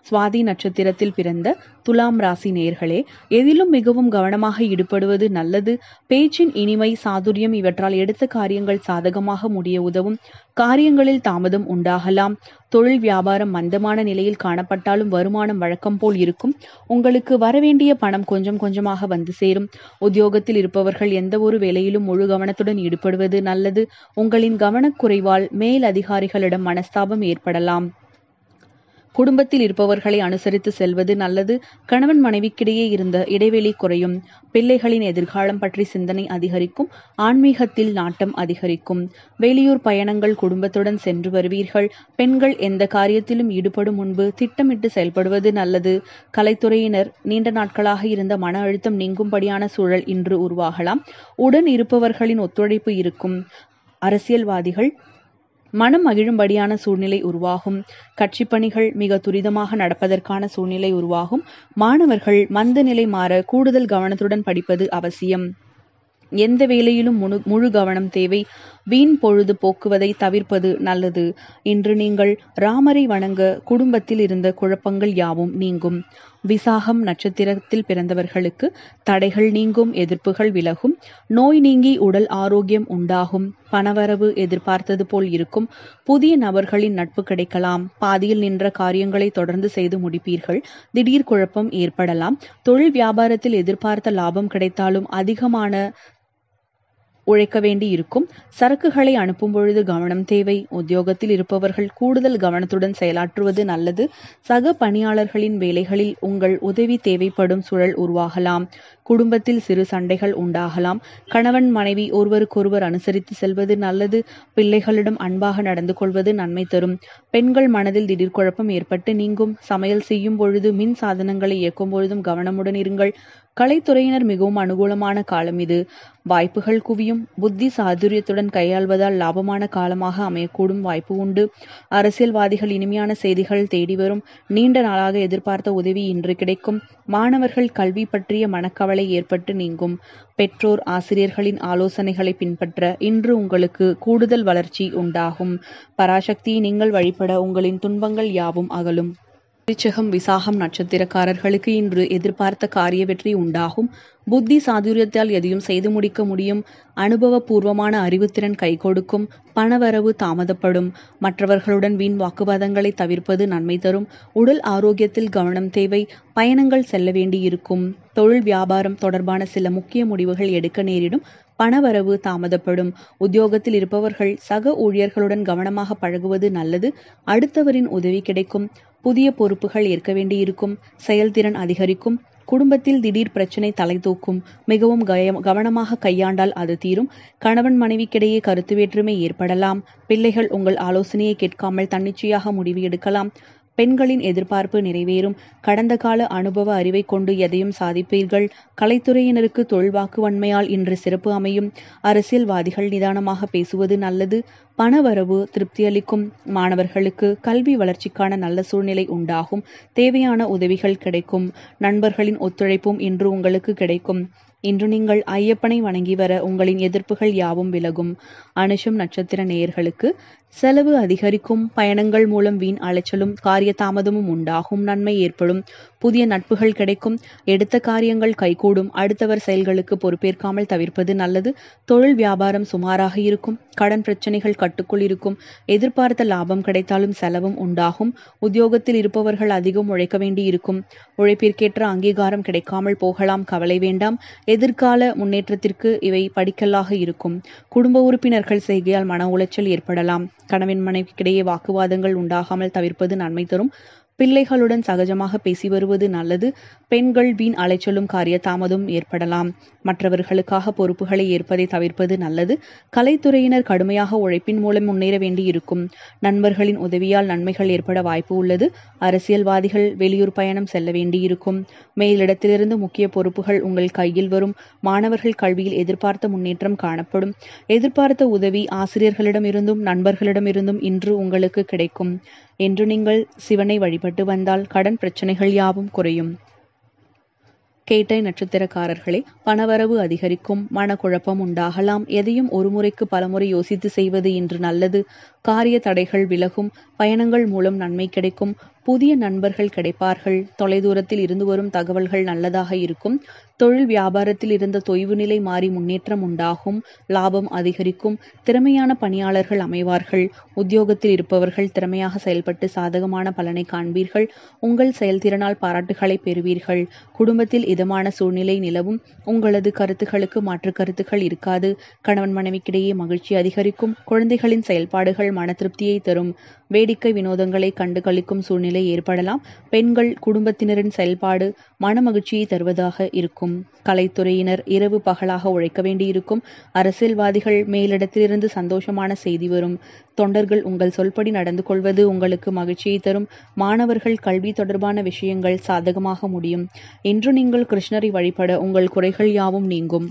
சுவாதி நட்சத்திரத்தில் பிறந்த துலாம் ராசி நேர்களே எதிலும் மிகவும் கவனமாக ஈடுபடுவது நல்லது. பேச்சின் இனிமை சாதுரியம் இவற்றால் எடுத்த காரியங்கள் சாதகமாக முடிய உதவும். காரியங்களில் தாமதம் உண்டாகலாம். தொழில் வியாபாரம் மந்தமான நிலையில் காணப்பட்டாலும் வருமானம் வழக்கம் போல் இருக்கும். உங்களுக்கு வரவேண்டிய பணம் கொஞ்சம் கொஞ்சமாக வந்து சேரும். உத்தியோகத்தில் இருப்பவர்கள் எந்த ஒரு வேலையிலும் முழு கவனத்துடன் ஈடுபடுவது நல்லது. உங்களின் கவனக்குறைவால் மேல் அதிகாரிகளிடம் மனஸ்தாபம் ஏற்படலாம். குடும்பத்தில் இருப்பவர்களை அனுசரித்து செல்வது நல்லது. கணவன் மனைவிக்கிடையே இருந்த இடைவெளி குறையும். பிள்ளைகளின் எதிர்காலம் பற்றி சிந்தனை அதிகரிக்கும். ஆன்மீகத்தில் நாட்டம் அதிகரிக்கும். வெளியூர் பயணங்கள் குடும்பத்துடன் சென்று வருவீர்கள். பெண்கள் எந்த காரியத்திலும் ஈடுபடும் முன்பு திட்டமிட்டு செயல்படுவது நல்லது. கலைத்துறையினர் நீண்ட நாட்களாக இருந்த மன அழுத்தம் நீங்கும்படியான சூழல் இன்று உருவாகலாம். உடன் இருப்பவர்களின் ஒத்துழைப்பு இருக்கும். அரசியல்வாதிகள் மனம் மகிழும்படியான சூழ்நிலை உருவாகும். கட்சி பணிகள் மிக துரிதமாக நடப்பதற்கான சூழ்நிலை உருவாகும். மாணவர்கள் மந்த நிலை மாற கூடுதல் கவனத்துடன் படிப்பது அவசியம். எந்த வேலையிலும் முழு முழு கவனம் தேவை. வீண் பொழுது போக்குவதை தவிர்ப்பது நல்லது. இன்று நீங்கள் ராமரை வணங்க குடும்பத்தில் இருந்த குழப்பங்கள் யாவும் நீங்கும். விசாகம் நட்சத்திரத்தில் பிறந்தவர்களுக்கு தடைகள் நீங்கும் எதிர்ப்புகள் விலகும் நோய் நீங்கி உடல் ஆரோக்கியம் உண்டாகும். பணவரவு எதிர்பார்த்தது போல் இருக்கும். புதிய நபர்களின் நட்பு கிடைக்கலாம். பாதியில் நின்ற காரியங்களை தொடர்ந்து செய்து முடிப்பீர்கள். திடீர் குழப்பம் ஏற்படலாம். தொழில் வியாபாரத்தில் எதிர்பார்த்த லாபம் கிடைத்தாலும் அதிகமான உழைக்க வேண்டி இருக்கும் சரக்குகளை அனுப்பும் பொழுது கவனம் தேவை. உத்தியோகத்தில் இருப்பவர்கள் கூடுதல் கவனத்துடன் செயலாற்றுவது நல்லது. சக பணியாளர்களின் வேலைகளில் உங்கள் உதவி தேவைப்படும் சூழல் உருவாகலாம். குடும்பத்தில் சிறு சண்டைகள் உண்டாகலாம். கணவன் மனைவி ஒருவருக்கொருவர் அனுசரித்து செல்வது நல்லது. பிள்ளைகளிடம் அன்பாக நடந்து கொள்வது நன்மை தரும். பெண்கள் மனதில் திடீர் குழப்பம் ஏற்பட்டு நீங்கும். சமையல் செய்யும் பொழுது மின் சாதனங்களை இயக்கும் பொழுதும் கவனமுடன் இருங்கள். கலைத்துறையினர் மிகவும் அனுகூலமான காலம் இது. வாய்ப்புகள் குவியும். புத்தி சாதுரியத்துடன் கையாள்வதால் லாபமான காலமாக அமையக்கூடும் வாய்ப்பு உண்டு. அரசியல்வாதிகள் இனிமையான செய்திகள் தேடி வரும். நீண்ட நாளாக எதிர்பார்த்த உதவி இன்று கிடைக்கும். மாணவர்கள் கல்வி பற்றிய மனக்கவலை ஏற்பட்டு நீங்கும். பெற்றோர் ஆசிரியர்களின் ஆலோசனைகளை பின்பற்ற இன்று உங்களுக்கு கூடுதல் வளர்ச்சி உண்டாகும். பராசக்தியை நீங்கள் வழிபட உங்களின் துன்பங்கள் யாவும் அகலும். விருச்சகம் விசாகம் நட்சத்திரக்காரர்களுக்கு இன்று எதிர்பார்த்த காரிய வெற்றி உண்டாகும். புத்தி சாதுரியத்தால் எதையும் செய்து முடிக்க முடியும். அனுபவபூர்வமான அறிவுத்திறன் கை கொடுக்கும். பணவரவு தாமதப்படும். மற்றவர்களுடன் வீண் வாக்குவாதங்களை தவிர்ப்பது நன்மை தரும். உடல் ஆரோக்கியத்தில் கவனம் தேவை. பயணங்கள் செல்ல வேண்டியிருக்கும். தொழில் வியாபாரம் தொடர்பான சில முக்கிய முடிவுகள் எடுக்க நேரிடும். பணவரவு தாமதப்படும். உத்தியோகத்தில் இருப்பவர்கள் சக ஊழியர்களுடன் கவனமாக பழகுவது நல்லது. அடுத்தவரின் உதவி கிடைக்கும். புதிய பொறுப்புகள் ஏற்க வேண்டியிருக்கும். செயல்திறன் அதிகரிக்கும். குடும்பத்தில் திடீர் பிரச்சனை தலை தூக்கும். மிகவும் கவனமாக கையாண்டால் அது தீரும். கணவன் மனைவிக்கிடையே கருத்து வேற்றுமை ஏற்படலாம். பிள்ளைகள் உங்கள் ஆலோசனையை கேட்காமல் தன்னிச்சையாக முடிவு எடுக்கலாம். பெண்களின் எதிர்பார்ப்பு நிறைவேறும். கடந்த கால அனுபவ அறிவை கொண்டு எதையும் சாதிப்பீர்கள். கலைத்துறையினருக்கு தொழில்வாக்கு வன்மையால் இன்று சிறப்பு அமையும். அரசியல்வாதிகள் நிதானமாக பேசுவது நல்லது. பணவரவு திருப்தியளிக்கும். மாணவர்களுக்கு கல்வி வளர்ச்சிக்கான நல்ல சூழ்நிலை உண்டாகும். தேவையான உதவிகள் கிடைக்கும். நண்பர்களின் ஒத்துழைப்பும் இன்று உங்களுக்கு கிடைக்கும். இன்று நீங்கள் ஐயப்பனை வணங்கி வர உங்களின் எதிர்ப்புகள் யாவும் விலகும். அனுஷம் நட்சத்திர நேயர்களுக்கு செலவு அதிகரிக்கும் பயணங்கள் மூலம் வீண் அலைச்சலும் காரிய தாமதமும் உண்டாகும் நன்மை ஏற்படும் புதிய நட்புகள் கிடைக்கும் எடுத்த காரியங்கள் கைகூடும் அடுத்தவர் செயல்களுக்கு பொறுப்பேற்காமல் தவிர்ப்பது நல்லது. தொழில் வியாபாரம் சுமாராக இருக்கும் கடன் பிரச்சனைகள் கட்டுக்குள் இருக்கும் எதிர்பார்த்த லாபம் கிடைத்தாலும் செலவும் உண்டாகும் உத்தியோகத்தில் இருப்பவர்கள் அதிகம் உழைக்க வேண்டி இருக்கும் உழைப்பிற்கேற்ற அங்கீகாரம் கிடைக்காமல் போகலாம் கவலை வேண்டாம் எதிர்கால முன்னேற்றத்திற்கு இவை படிக்கல்லாக இருக்கும். குடும்ப உறுப்பினர்கள் செய்கையால் மன உளைச்சல் ஏற்படலாம். கணவன் மனைவிக்கிடையே வாக்குவாதங்கள் உண்டாகாமல் தவிர்ப்பது நன்மை தரும். பிள்ளைகளுடன் சகஜமாக பேசி வருவது நல்லது. பெண்கள் வீண் அலைச்சலும் காரிய தாமதம் ஏற்படலாம். மற்றவர்களுக்காக பொறுப்புகளை ஏற்பதை தவிர்ப்பது நல்லது. கலைத்துறையினர் கடுமையாக உழைப்பின் மூலம் முன்னேற வேண்டியிருக்கும். நண்பர்களின் உதவியால் நன்மைகள் ஏற்பட வாய்ப்பு உள்ளது. அரசியல்வாதிகள் வெளியூர் பயணம் செல்ல வேண்டியிருக்கும். மேலிடத்திலிருந்து முக்கிய பொறுப்புகள் உங்கள் கையில் வரும். மாணவர்கள் கல்வியில் எதிர்பார்த்த முன்னேற்றம் காணப்படும். எதிர்பார்த்த உதவி ஆசிரியர்களிடமிருந்தும் நண்பர்களிடமிருந்தும் இன்று உங்களுக்கு கிடைக்கும். என்று நீங்கள் சிவனை கட்டுப்பட்டு வந்தால் கடன் பிரச்சனைகள் யாவும் குறையும். கேட்டை நட்சத்திரக்காரர்களே பணவரவு அதிகரிக்கும் மனக்குழப்பம் உண்டாகலாம். எதையும் ஒரு முறைக்கு பலமுறை யோசித்து செய்வது இன்று நல்லது. காரிய தடைகள் விலகும் பயணங்கள் மூலம் நன்மை கிடைக்கும் புதிய நண்பர்கள் கிடைப்பார்கள். தொலைதூரத்தில் இருந்து வரும் தகவல்கள் நல்லதாக இருக்கும். தொழில் வியாபாரத்தில் இருந்த தொய்வு நிலை மாறி முன்னேற்றம் உண்டாகும் லாபம் அதிகரிக்கும் திறமையான பணியாளர்கள் அமைவார்கள் உத்தியோகத்தில் இருப்பவர்கள் திறமையாக செயல்பட்டு சாதகமான பலனை காண்பீர்கள் உங்கள் செயல்திறனால் பாராட்டுகளை பெறுவீர்கள். குடும்பத்தில் இதமான சூழ்நிலை நிலவும் உங்களது கருத்துக்களுக்கு மாற்று கருத்துக்கள் இருக்காது கணவன் மனைவிக்கிடையே மகிழ்ச்சி அதிகரிக்கும் குழந்தைகளின் செயல்பாடுகள் மன திருப்தியை தரும் வேடிக்கை வினோதங்களை கண்டுகளிக்கும் சூழ்நிலை ஏற்படலாம் பெண்கள் குடும்பத்தினரின் செயல்பாடு மனமகிழ்ச்சியை தருவதாக இருக்கும். கலைத்துறையினர் இரவு பகலாக உழைக்க வேண்டியிருக்கும். அரசியல்வாதிகள் மேலிடத்திலிருந்து சந்தோஷமான செய்தி வரும். தொண்டர்கள் உங்கள் சொல்படி நடந்து கொள்வது உங்களுக்கு மகிழ்ச்சியை தரும். மாணவர்கள் கல்வி தொடர்பான விஷயங்கள் சாதகமாக முடியும். இன்று நீங்கள் கிருஷ்ணரை வழிபட உங்கள் குறைகள் யாவும் நீங்கும்.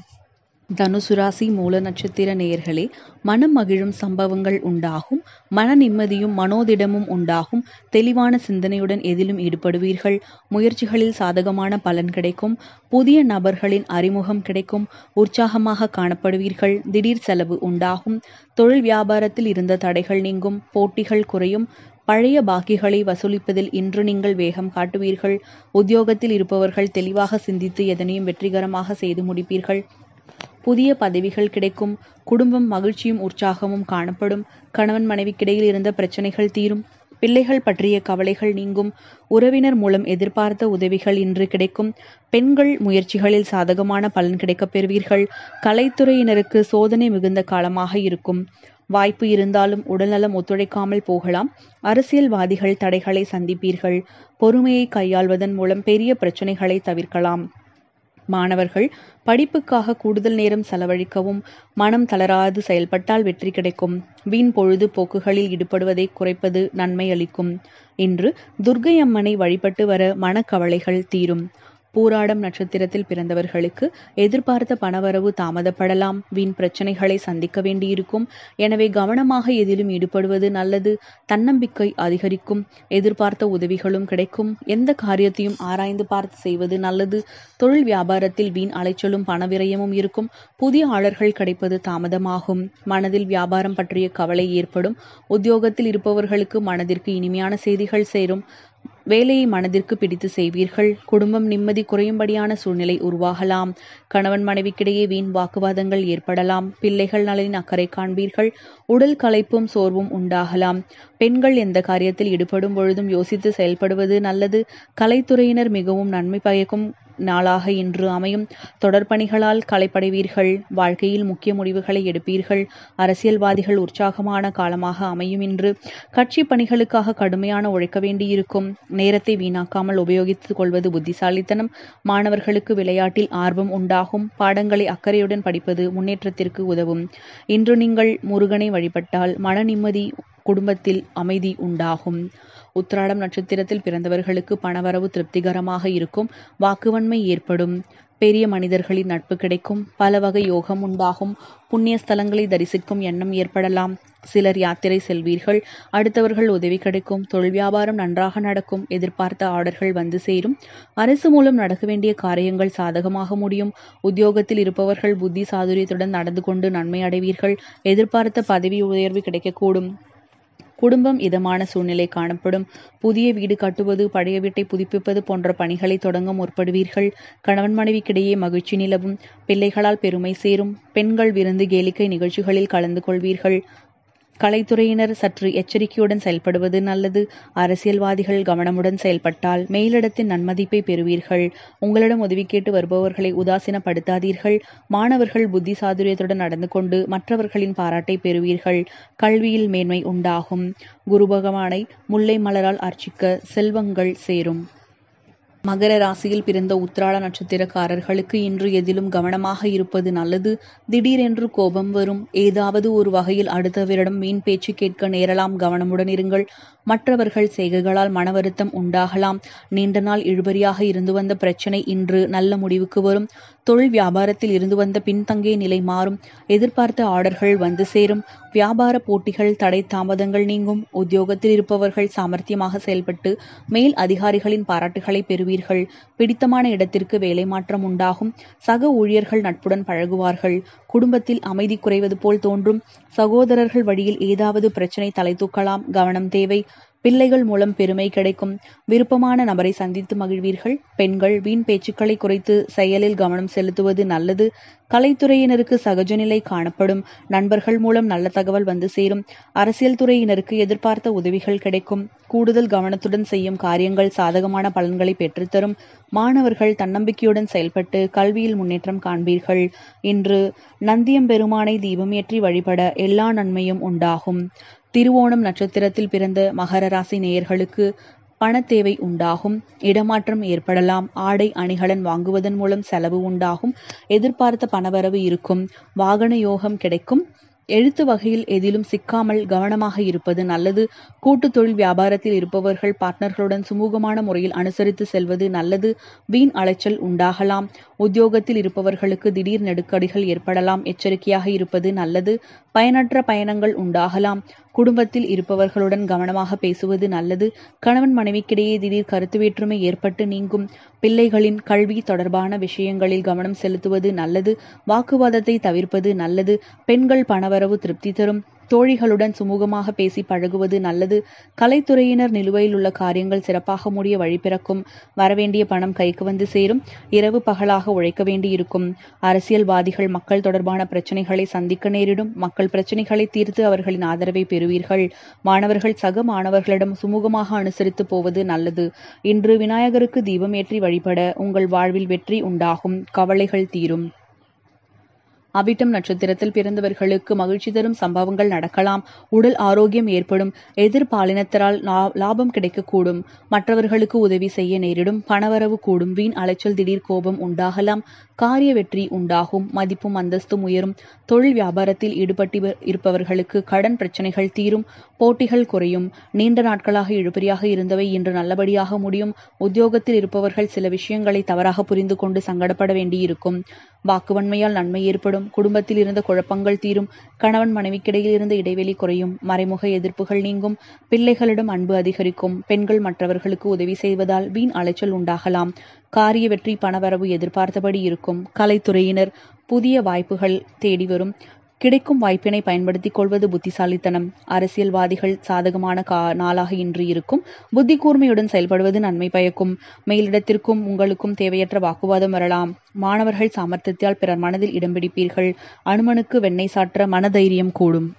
தனுசு ராசி மூல நட்சத்திர நேயர்களே மனம் மகிழும் சம்பவங்கள் உண்டாகும் மன நிம்மதியும் மனோதிடமும் உண்டாகும் தெளிவான சிந்தனையுடன் எதிலும் ஈடுபடுவீர்கள் முயற்சிகளில் சாதகமான பலன் கிடைக்கும் புதிய நபர்களின் அறிமுகம் கிடைக்கும் உற்சாகமாக காணப்படுவீர்கள் திடீர் செலவு உண்டாகும் தொழில் வியாபாரத்தில் இருந்த தடைகள் நீங்கும் போட்டிகள் குறையும் பழைய பாக்கிகளை வசூலிப்பதில் இன்று நீங்கள் வேகம் காட்டுவீர்கள் உத்தியோகத்தில் இருப்பவர்கள் தெளிவாக சிந்தித்து எதனையும் வெற்றிகரமாக செய்து முடிப்பீர்கள் புதிய பதவிகள் கிடைக்கும் குடும்பம் மகிழ்ச்சியும் உற்சாகமும் காணப்படும் கணவன் மனைவிக்கிடையில் இருந்த பிரச்சனைகள் தீரும் பிள்ளைகள் பற்றிய கவலைகள் நீங்கும் உறவினர் மூலம் எதிர்பார்த்த உதவிகள் இன்று கிடைக்கும் பெண்கள் முயற்சிகளில் சாதகமான பலன் கிடைக்கப் பெறுவீர்கள் கலைத்துறையினருக்கு சோதனை மிகுந்த காலமாக இருக்கும். வாய்ப்பு இருந்தாலும் உடல்நலம் ஒத்துழைக்காமல் போகலாம் அரசியல்வாதிகள் தடைகளை சந்திப்பீர்கள் பொறுமையை கையாள்வதன் மூலம் பெரிய பிரச்சனைகளை தவிர்க்கலாம். மாணவர்கள் படிப்புக்காக கூடுதல் நேரம் செலவழிக்கவும் மனம் தளராது செயல்பட்டால் வெற்றி கிடைக்கும். வீண் பொழுது போக்குகளில் ஈடுபடுவதை குறைப்பது நன்மை அளிக்கும் இன்று துர்க்கை அம்மனை வழிபட்டு வர மனக்கவலைகள் தீரும். பூராடம் நட்சத்திரத்தில் பிறந்தவர்களுக்கு எதிர்பார்த்த பணவரவு தாமதப்படலாம். வீண் பிரச்சனைகளை சந்திக்க வேண்டியிருக்கும். எனவே கவனமாக எதிலும் ஈடுபடுவது நல்லது. தன்னம்பிக்கை அதிகரிக்கும். எதிர்பார்த்த உதவிகளும் கிடைக்கும். எந்த காரியத்தையும் ஆராய்ந்து பார்த்து செய்வது நல்லது. தொழில் வியாபாரத்தில் வீண் அலைச்சலும் பணவிரயமும் இருக்கும். புதிய ஆளர்கள் கிடைப்பது தாமதமாகும். மனதில் வியாபாரம் பற்றிய கவலை ஏற்படும். உத்தியோகத்தில் இருப்பவர்களுக்கு மனதிற்கு இனிமையான செய்திகள் சேரும். வேலையை மனதிற்கு பிடித்து செய்வீர்கள். குடும்பம் நிம்மதி குறையும்படியான சூழ்நிலை உருவாகலாம். கணவன் மனைவிக்கிடையே வீண் வாக்குவாதங்கள் ஏற்படலாம். பிள்ளைகள் நலனின் அக்கறை காண்பீர்கள். உடல் களைப்பும் சோர்வும் உண்டாகலாம். பெண்கள் எந்த காரியத்தில் ஈடுபடும் பொழுதும் யோசித்து செயல்படுவது நல்லது. கலைத்துறையினர் மிகவும் நன்மை பயக்கும் நாளாக இன்று அமையும். தொடர்பணிகளால் களைப்படைவீர்கள். வாழ்க்கையில் முக்கிய முடிவுகளை எடுப்பீர்கள். அரசியல்வாதிகள் உற்சாகமான காலமாக அமையும் இன்று. கட்சி பணிகளுக்காக கடுமையான உழைக்க வேண்டியிருக்கும். நேரத்தை வீணாக்காமல் உபயோகித்துக் கொள்வது புத்திசாலித்தனம். மாணவர்களுக்கு விளையாட்டில் ஆர்வம் உண்டாகும். பாடங்களை அக்கறையுடன் படிப்பது முன்னேற்றத்திற்கு உதவும். இன்று நீங்கள் முருகனை வழிபட்டால் மன நிம்மதி குடும்பத்தில் அமைதி உண்டாகும். உத்திராடம் நட்சத்திரத்தில் பிறந்தவர்களுக்கு பணவரவு திருப்திகரமாக இருக்கும். வாக்குவன்மை ஏற்படும். பெரிய மனிதர்களின் நட்பு கிடைக்கும். பல வகை யோகம் உண்டாகும். புண்ணிய ஸ்தலங்களை தரிசிக்கும் எண்ணம் ஏற்படலாம். சிலர் யாத்திரை செல்வீர்கள். அடுத்தவர்கள் உதவி கிடைக்கும். தொழில் வியாபாரம் நன்றாக நடக்கும். எதிர்பார்த்த ஆர்டர்கள் வந்து சேரும். அரசு மூலம் நடக்க வேண்டிய காரியங்கள் சாதகமாக முடியும். உத்தியோகத்தில் இருப்பவர்கள் புத்தி சாதுரியத்துடன் நடந்து கொண்டு நன்மை அடைவீர்கள். எதிர்பார்த்த பதவி உயர்வு கிடைக்கக்கூடும். குடும்பம் இதமான சூழ்நிலை காணப்படும். புதிய வீடு கட்டுவது பழைய வீட்டை புதுப்பிப்பது போன்ற பணிகளை தொடங்க முற்படுவீர்கள். கணவன் மனைவிக்கிடையே மகிழ்ச்சி நிலவும். பிள்ளைகளால் பெருமை சேரும். பெண்கள் விருந்து கேளிக்கை நிகழ்ச்சிகளில் கலந்து கொள்வீர்கள். கலைத்துறையினர் சற்று எச்சரிக்கையுடன் செயல்படுவது நல்லது. அரசியல்வாதிகள் கவனமுடன் செயல்பட்டால் மேலிடத்தின் நன்மதிப்பை பெறுவீர்கள். உங்களிடம் உதவி கேட்டு வருபவர்களை உதாசீனப்படுத்தாதீர்கள். மாணவர்கள் புத்தி சாதுரியத்துடன் நடந்து கொண்டு மற்றவர்களின் பாராட்டை பெறுவீர்கள். கல்வியில் மேன்மை உண்டாகும். குரு பகவானை முல்லை மலரால் அர்ச்சிக்க செல்வங்கள் சேரும். மகர ராசியில் பிறந்த உத்திராட நட்சத்திரக்காரர்களுக்கு இன்று எதிலும் கவனமாக இருப்பது நல்லது. திடீரென்று கோபம் வரும். ஏதாவது ஒரு வகையில் அடுத்தவரிடம் மீன் பேச்சு கேட்க நேரலாம். கவனமுடன் இருங்கள். மற்றவர்கள் செய்கைகளால் மன வருத்தம் உண்டாகலாம். நீண்ட நாள் இழுபறியாக இருந்து வந்த பிரச்சனை இன்று நல்ல முடிவுக்கு வரும். தொழில் வியாபாரத்தில் இருந்து வந்த பின்தங்கிய நிலை மாறும். எதிர்பார்த்த ஆர்டர்கள் வந்து சேரும். வியாபார போட்டிகள் தடை தாமதங்கள் நீங்கும். உத்தியோகத்தில் இருப்பவர்கள் சாமர்த்தியமாக செயல்பட்டு மேல் அதிகாரிகளின் பாராட்டுகளை பெறுவீர்கள் பிடித்தமான இடத்திற்கு வேலை மாற்றம் உண்டாகும். சக ஊழியர்கள் நட்புடன் பழகுவார்கள். குடும்பத்தில் அமைதி குறைவது போல் தோன்றும். சகோதரர்கள் வழியில் ஏதாவது பிரச்சனை தலை தூக்கலாம். கவனம் தேவை. பிள்ளைகள் மூலம் பெருமை கிடைக்கும். விருப்பமான நபரை சந்தித்து மகிழ்வீர்கள். பெண்கள் வீண் பேச்சுக்களை குறைத்து செயலில் கவனம் செலுத்துவது நல்லது. கலைத்துறையினருக்கு சகஜநிலை காணப்படும். நண்பர்கள் மூலம் நல்ல தகவல் வந்து சேரும். அரசியல் துறையினருக்கு எதிர்பார்த்த உதவிகள் கிடைக்கும். கூடுதல் கவனத்துடன் செய்யும் காரியங்கள் சாதகமான பலன்களை பெற்றுத்தரும். மாணவர்கள் தன்னம்பிக்கையுடன் செயல்பட்டு கல்வியில் முன்னேற்றம் காண்பீர்கள். இன்று நந்தியம் பெருமானை தீபம் ஏற்றி வழிபட எல்லா நன்மையும் உண்டாகும். திருவோணம் நட்சத்திரத்தில் பிறந்த மகர ராசி நேயர்களுக்கு பணத்தேவை உண்டாகும் இடமாற்றம் ஏற்படலாம் ஆடை அணிகலன் வாங்குவதன் மூலம் செலவு உண்டாகும் எதிர்பார்த்த பணவரவு இருக்கும் வாகன யோகம் கிடைக்கும். எழுத்து வகையில் எதிலும் சிக்காமல் கவனமாக இருப்பது நல்லது. கூட்டு தொழில் வியாபாரத்தில் இருப்பவர்கள் பார்ட்னர்களுடன் சுமூகமான முறையில் அனுசரித்து செல்வது நல்லது. வீண் அலைச்சல் உண்டாகலாம். உத்தியோகத்தில் இருப்பவர்களுக்கு திடீர் நெருக்கடிகள் ஏற்படலாம். எச்சரிக்கையாக இருப்பது நல்லது. பயனற்ற பயணங்கள் உண்டாகலாம். குடும்பத்தில் இருப்பவர்களுடன் கவனமாக பேசுவது நல்லது. கணவன் மனைவிக்கிடையே திடீர் கருத்து வேற்றுமை ஏற்பட்டு நீங்கும். பிள்ளைகளின் கல்வி தொடர்பான விஷயங்களில் கவனம் செலுத்துவது நல்லது. வாக்குவாதத்தை தவிர்ப்பது நல்லது. பெண்கள் பணவரவு திருப்தி தரும். தோழிகளுடன் சுமூகமாக பேசி பழகுவது நல்லது. கலைத்துறையினர் நிலுவையில் உள்ள காரியங்கள் சிறப்பாக முடிய வழிபிறக்கும் வரவேண்டிய பணம் கைக்கு வந்து சேரும். இரவு பகலாக உழைக்க வேண்டியிருக்கும். அரசியல்வாதிகள் மக்கள் தொடர்பான பிரச்சனைகளை சந்திக்க நேரிடும். மக்கள் பிரச்சனைகளை தீர்த்து அவர்களின் ஆதரவை பெறுவீர்கள். மாணவர்கள் சக மாணவர்களிடம் சுமூகமாக அனுசரித்து போவது நல்லது. இன்று விநாயகருக்கு தீபம் ஏற்றி வழிபட உங்கள் வாழ்வில் வெற்றி உண்டாகும். கவலைகள் தீரும். அவிட்டம் நட்சத்திரத்தில் பிறந்தவர்களுக்கு மகிழ்ச்சி தரும் சம்பவங்கள் நடக்கலாம். உடல் ஆரோக்கியம் ஏற்படும். எதிர்பாலினத்தரால் லாபம் கிடைக்கக்கூடும். மற்றவர்களுக்கு உதவி செய்ய நேரிடும். பணவரவு கூடும். வீண் அலைச்சல் திடீர் கோபம் உண்டாகலாம். காரிய வெற்றி உண்டாகும். மதிப்பும் அந்தஸ்தும் உயரும். தொழில் வியாபாரத்தில் ஈடுபட்டு இருப்பவர்களுக்கு கடன் பிரச்சனைகள் தீரும். போட்டிகள் குறையும். நீண்ட நாட்களாக இழுபறியாக இருந்தவை இன்று நல்லபடியாக முடியும். உத்தியோகத்தில் இருப்பவர்கள் சில விஷயங்களை தவறாக புரிந்து கொண்டு சங்கடப்பட வேண்டியிருக்கும். வாக்குவன்மையால் நன்மை ஏற்படும். குடும்பத்தில் இருந்த குழப்பங்கள் தீரும். கணவன் மனைவிக்கிடையில் இருந்த இடைவெளி குறையும். மறைமுக எதிர்ப்புகள் நீங்கும். பிள்ளைகளிடம் அன்பு அதிகரிக்கும். பெண்கள் மற்றவர்களுக்கு உதவி செய்வதால் வீண் அலைச்சல் உண்டாகலாம். காரிய வெற்றி பணவரவு எதிர்பார்த்தபடி இருக்கும். கலைத்துறையினர் புதிய வாய்ப்புகள் தேடி வரும். கிடைக்கும் வாய்ப்பினை பயன்படுத்திக் கொள்வது புத்திசாலித்தனம். அரசியல்வாதிகள் சாதகமான கா நாளாக இன்று இருக்கும். புத்தி கூர்மையுடன் செயல்படுவது நன்மை பயக்கும். மேலிடத்திற்கும் உங்களுக்கும் தேவையற்ற வாக்குவாதம் வரலாம். மாணவர்கள் சாமர்த்தியத்தால் பிறர் மனதில் இடம் பிடிப்பீர்கள். அனுமனுக்கு வெண்ணெய் சாற்ற மனதைரியம் கூடும்.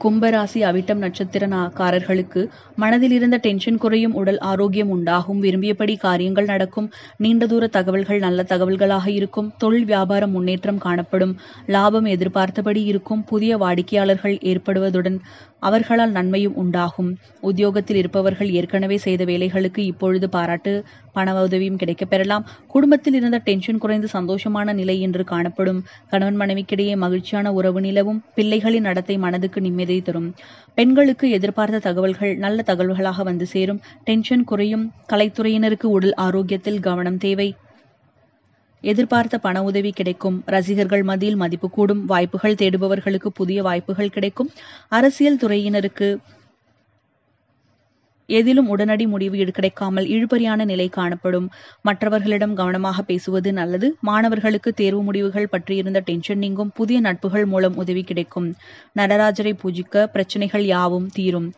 கும்பராசி அவிட்டம் நட்சத்திரக்காரர்களுக்கு மனதில் இருந்த டென்ஷன் குறையும் உடல் ஆரோக்கியம் உண்டாகும் விரும்பியபடி காரியங்கள் நடக்கும் நீண்ட தூர தகவல்கள் நல்ல தகவல்களாக இருக்கும் தொழில் வியாபாரம் முன்னேற்றம் காணப்படும் லாபம் எதிர்பார்த்தபடி இருக்கும் புதிய வாடிக்கையாளர்கள் ஏற்படுவதுடன் அவர்களால் நன்மையும் உண்டாகும். உத்தியோகத்தில் இருப்பவர்கள் ஏற்கனவே செய்த வேலைகளுக்கு இப்பொழுது பாராட்டு பண உதவியும் கிடைக்கப் பெறலாம். குடும்பத்தில் இருந்த டென்ஷன் குறைந்து சந்தோஷமான நிலை இன்று காணப்படும். கணவன் மனைவிக்கிடையே மகிழ்ச்சியான உறவு நிலவும். பிள்ளைகளின் நடத்தை மனதுக்கு நிம்மதி தரும். பெண்களுக்கு எதிர்பார்த்த தகவல்கள் நல்ல தகவல்களாக வந்து சேரும். டென்ஷன் குறையும். கலைத்துறையினருக்கு உடல் ஆரோக்கியத்தில் கவனம் தேவை. எதிர்பார்த்த பண உதவி கிடைக்கும். ரசிகர்கள் மத்தியில் மதிப்பு கூடும். வாய்ப்புகள் தேடுபவர்களுக்கு புதிய வாய்ப்புகள் கிடைக்கும். அரசியல் துறையினருக்கு எதிலும் உடனடி முடிவு கிடைக்காமல் இழுபறியான நிலை காணப்படும். மற்றவர்களிடம் கவனமாக பேசுவது நல்லது. மாணவர்களுக்கு தேர்வு முடிவுகள் பற்றியிருந்த டென்ஷன் நீங்கும். புதிய நட்புகள் மூலம் உதவி கிடைக்கும். நடராஜரை பூஜிக்க பிரச்சனைகள் யாவும் தீரும்.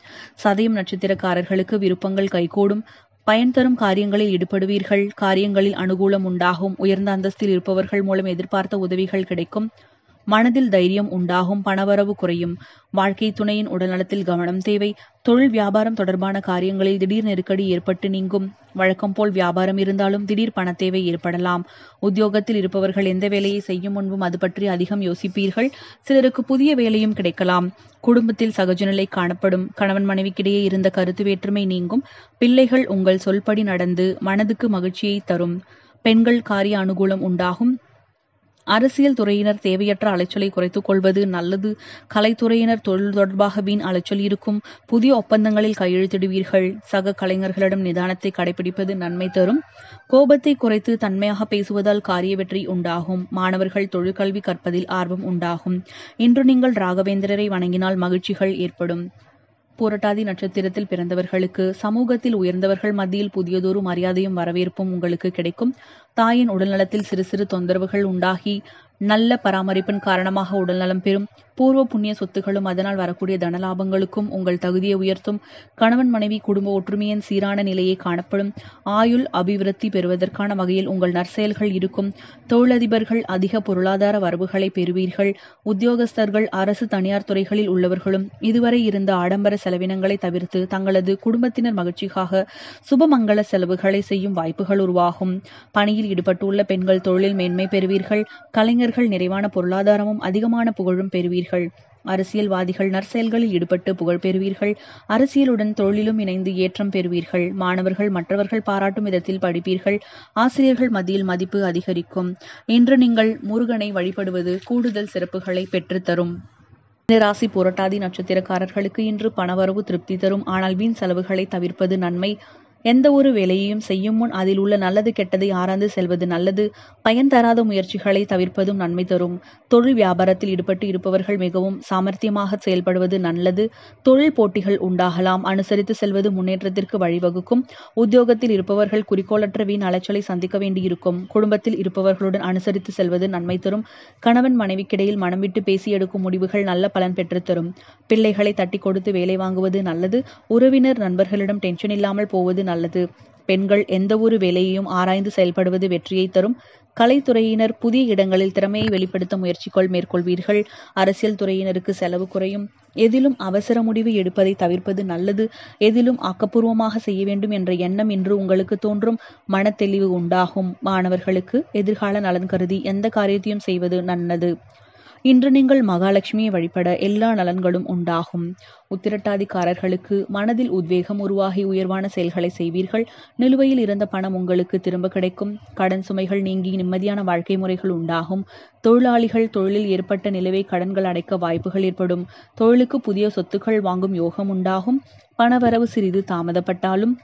சதயம் நட்சத்திரக்காரர்களுக்கு விருப்பங்கள் கைகூடும். பயன் தரும் காரியங்களில் ஈடுபடுவீர்கள். காரியங்களில் அனுகூலம் உண்டாகும். உயர்ந்த அந்தஸ்தில் இருப்பவர்கள் மூலம் எதிர்பார்த்த உதவிகள் கிடைக்கும். மனதில் தைரியம் உண்டாகும் பணவரவு குறையும். வாழ்க்கை துணையின் உடல்நலத்தில் கவனம் தேவை. தொழில் வியாபாரம் தொடர்பான காரியங்களில் திடீர் நெருக்கடி ஏற்பட்டு நீங்கும். வழக்கம் போல் வியாபாரம் இருந்தாலும் திடீர் பணத்தேவை ஏற்படலாம். உத்தியோகத்தில் இருப்பவர்கள் எந்த வேலையை செய்யும் முன்பும் அது பற்றி அதிகம் யோசிப்பீர்கள். சிலருக்கு புதிய வேலையும் கிடைக்கலாம். குடும்பத்தில் சகஜநிலை காணப்படும். கணவன் மனைவிக்கிடையே இருந்த கருத்து வேற்றுமை நீங்கும். பிள்ளைகள் உங்கள் சொல்படி நடந்து மனதுக்கு மகிழ்ச்சியை தரும். பெண்கள் காரிய அனுகூலம் உண்டாகும். அரசியல் துறையினர் தேவையற்ற அலைச்சலை குறைத்துக் கொள்வது நல்லது. கலைத்துறையினர் தொழில் தொடர்பாக வீண் அலைச்சல் இருக்கும். புதிய ஒப்பந்தங்களில் கையெழுத்திடுவீர்கள். சக கலைஞர்களிடம் நிதானத்தை கடைபிடிப்பது நன்மை தரும். கோபத்தை குறைத்து தன்மையாக பேசுவதால் காரிய வெற்றி உண்டாகும். மாணவர்கள் தொழிற்கல்வி கற்பதில் ஆர்வம் உண்டாகும். இன்று நீங்கள் ராகவேந்திரரை வணங்கினால் மகிழ்ச்சிகள் ஏற்படும். புரட்டாதி நட்சத்திரத்தில் பிறந்தவர்களுக்கு சமூகத்தில் உயர்ந்தவர்கள் மத்தியில் புதியதொரு மரியாதையும் வரவேற்பும் உங்களுக்கு கிடைக்கும். தாயின் உடல்நலத்தில் சிறு சிறு தொந்தரவுகள் உண்டாகி நல்ல பராமரிப்பின் காரணமாக உடல்நலம் பெறும் பூர்வ புண்ணிய சொத்துகளும் அதனால் வரக்கூடிய தனலாபங்களுக்கும் உங்கள் தகுதியை உயர்த்தும். கணவன் மனைவி குடும்ப ஒற்றுமையின் சீரான நிலையை காணப்படும். ஆயுள் அபிவிருத்தி பெறுவதற்கான வகையில் உங்கள் நற்செயல்கள் இருக்கும். தொழிலதிபர்கள் அதிக பொருளாதார வரவுகளை பெறுவீர்கள். உத்தியோகஸ்தர்கள் அரசு தனியார் துறைகளில் உள்ளவர்களும் இதுவரை இருந்த ஆடம்பர செலவினங்களை தவிர்த்து தங்களது குடும்பத்தினர் மகிழ்ச்சிக்காக சுபமங்கள செலவுகளை செய்யும் வாய்ப்புகள் உருவாகும். பணியில் ஈடுபட்டுள்ள பெண்கள் தொழிலில் மேன்மை பெறுவீர்கள். கலைஞர் நண்பர்கள் நிறைவான பொருளாதாரமும் அதிகமான புகழும் பெறுவீர்கள். அரசியல்வாதிகள் நற்செயல்களில் ஈடுபட்டு புகழ் பெறுவீர்கள். அரசியலுடன் தொழிலும் இணைந்து ஏற்றம் பெறுவீர்கள். மாணவர்கள் மற்றவர்கள் பாராட்டும் விதத்தில் படிப்பீர்கள். ஆசிரியர்கள் மத்தியில் மதிப்பு அதிகரிக்கும். இன்று நீங்கள் முருகனை வழிபடுவது கூடுதல் சிறப்புகளை பெற்றுத்தரும். ராசி புரட்டாதி நட்சத்திரக்காரர்களுக்கு இன்று பணவரவு திருப்தி தரும். ஆனால் வீண் செலவுகளை தவிர்ப்பது நன்மை. எந்த ஒரு வேலையையும் செய்யும் முன் அதில் உள்ள நல்லது கெட்டதை ஆராய்ந்து செல்வது நல்லது. பயன் தராத முயற்சிகளை தவிர்ப்பதும் நன்மை தரும். தொழில் வியாபாரத்தில் ஈடுபட்டு இருப்பவர்கள் மிகவும் சாமர்த்தியமாக செயல்படுவது நல்லது. தொழில் போட்டிகள் உண்டாகலாம். அனுசரித்து செல்வது முன்னேற்றத்திற்கு வழிவகுக்கும். உத்தியோகத்தில் இருப்பவர்கள் குறிக்கோளற்ற வீண் அலைச்சலை சந்திக்க வேண்டியிருக்கும். குடும்பத்தில் இருப்பவர்களுடன் அனுசரித்து செல்வது நன்மை தரும். கணவன் மனைவிக்கிடையில் மனம் விட்டு பேசி எடுக்கும் முடிவுகள் நல்ல பலன் பெற்றுத்தரும் பிள்ளைகளை தட்டி கொடுத்து வேலை வாங்குவது நல்லது. உறவினர் நண்பர்களிடம் டென்ஷன் இல்லாமல் போவது நல்லது. பெண்கள் எந்த ஒரு வேலையையும் ஆராய்ந்து செயல்படுவது வெற்றியை தரும். கலைத்துறையினர் புதிய இடங்களில் திறமையை வெளிப்படுத்த முயற்சிகள் மேற்கொள்வீர்கள். அரசியல் துறையினருக்கு செலவு குறையும். எதிலும் அவசர முடிவு எடுப்பதை தவிர்ப்பது நல்லது. எதிலும் ஆக்கப்பூர்வமாக செய்ய வேண்டும் என்ற எண்ணம் இன்று உங்களுக்கு தோன்றும். மனத்தெளிவு உண்டாகும். மாணவர்களுக்கு எதிர்கால நலன் கருதி எந்த காரியத்தையும் செய்வது நல்லது. இன்று நீங்கள் மகாலட்சுமியை வழிபட எல்லா நலன்களும் உண்டாகும். உத்திரட்டாதிக்காரர்களுக்கு மனதில் உத்வேகம் உருவாகி உயர்வான செயல்களை செய்வீர்கள். நிலுவையில் இருந்த பணம் உங்களுக்கு திரும்ப கிடைக்கும். கடன் சுமைகள் நீங்கி நிம்மதியான வாழ்க்கை முறைகள் உண்டாகும். தொழிலாளிகள் தொழிலில் ஏற்பட்ட நிலுவை கடன்கள் அடைக்க வாய்ப்புகள் ஏற்படும். தொழிலுக்கு புதிய சொத்துக்கள் வாங்கும் யோகம் உண்டாகும். பணவரவு சிறிது தாமதப்பட்டாலும்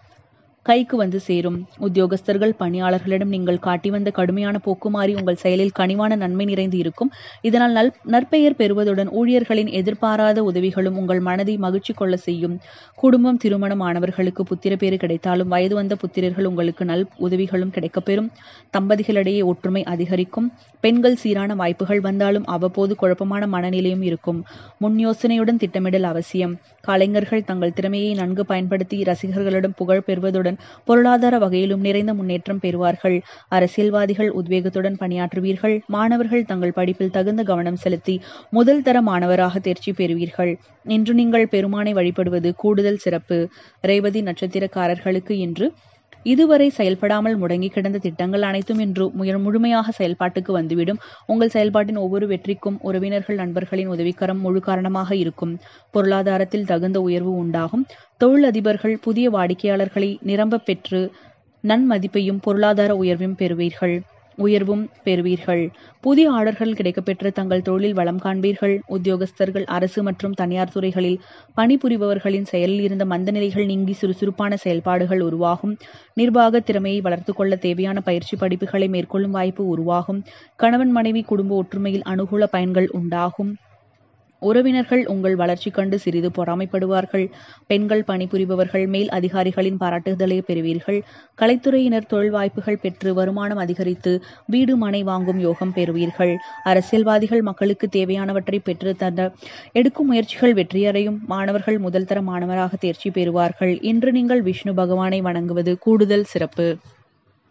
கைக்கு வந்து சேரும். உத்தியோகஸ்தர்கள் பணியாளர்களிடம் நீங்கள் காட்டி வந்த கடுமையான போக்கு மாறி உங்கள் செயலில் கனிவான நன்மை நிறைந்து இருக்கும். இதனால் நல் நற்பெயர் பெறுவதுடன் ஊழியர்களின் எதிர்பாராத உதவிகளும் உங்கள் மனதை மகிழ்ச்சி கொள்ள செய்யும். குடும்பம் திருமணம் ஆனவர்களுக்கு புத்திர பேறு கிடைத்தாலும் வயது வந்த புத்திரர்கள் உங்களுக்கு நல் உதவிகளும் கிடைக்கப்பெறும் தம்பதிகளிடையே ஒற்றுமை அதிகரிக்கும். பெண்கள் சீரான வாய்ப்புகள் வந்தாலும் அவ்வப்போது குழப்பமான மனநிலையும் இருக்கும். முன் யோசனையுடன் திட்டமிடல் அவசியம். கலைஞர்கள் தங்கள் திறமையை நன்கு பயன்படுத்தி ரசிகர்களிடம் புகழ் பெறுவதுடன் பொருளாதார வகையிலும் நிறைந்த முன்னேற்றம் பெறுவார்கள். அரசியல்வாதிகள் உத்வேகத்துடன் பணியாற்றுவீர்கள். மாணவர்கள் தங்கள் படிப்பில் தகுந்த கவனம் செலுத்தி முதல் தர மாணவராக தேர்ச்சி பெறுவீர்கள். இன்று நீங்கள் பெருமானை வழிபடுவது கூடுதல் சிறப்பு. ரேவதி நட்சத்திரக்காரர்களுக்கு இன்று இதுவரை செயல்படாமல் முடங்கி கிடந்த திட்டங்கள் அனைத்தும் இன்று முழுமையாக செயல்பாட்டுக்கு வந்துவிடும். உங்கள் செயல்பாட்டின் ஒவ்வொரு வெற்றிக்கும் உறவினர்கள் நண்பர்களின் உதவிக்கரம் முழு காரணமாக இருக்கும். பொருளாதாரத்தில் தகுந்த உயர்வு உண்டாகும். தொழிலதிபர்கள் புதிய வாடிக்கையாளர்களை நிரம்ப பெற்று நன்மதிப்பையும் பொருளாதார உயர்வையும் பெறுவீர்கள். உயர்வும் பெறுவீர்கள். புதிய ஆர்டர்கள் கிடைக்கப்பெற்று தங்கள் தொழிலில் வளம் காண்பீர்கள். உத்தியோகஸ்தர்கள் அரசு மற்றும் தனியார் துறைகளில் பணிபுரிபவர்களின் செயலில் இருந்த மந்தநிலைகள் நீங்கி சுறுசுறுப்பான செயல்பாடுகள் உருவாகும். நிர்வாக திறமையை வளர்த்து கொள்ள தேவையான பயிற்சி படிப்புகளை மேற்கொள்ளும் வாய்ப்பு உருவாகும். கணவன் மனைவி குடும்ப ஒற்றுமையில் அனுகூல பயன்கள் உண்டாகும். உறவினர்கள் உங்கள் வளர்ச்சி கண்டு சிறிது பொறாமைப்படுவார்கள். பெண்கள் பணிபுரிபவர்கள் மேல் அதிகாரிகளின் பாராட்டுதலை பெறுவீர்கள். கலைத்துறையினர் தொழில் வாய்ப்புகள் பெற்று வருமானம் அதிகரித்து வீடு மனை வாங்கும் யோகம் பெறுவீர்கள். அரசியல்வாதிகள் மக்களுக்கு தேவையானவற்றை பெற்று தந்த எடுக்கும் முயற்சிகள் வெற்றியடையும். மாணவர்கள் முதல்தர மாணவராக தேர்ச்சி பெறுவார்கள். இன்று நீங்கள் விஷ்ணு பகவானை வணங்குவது கூடுதல் சிறப்பு.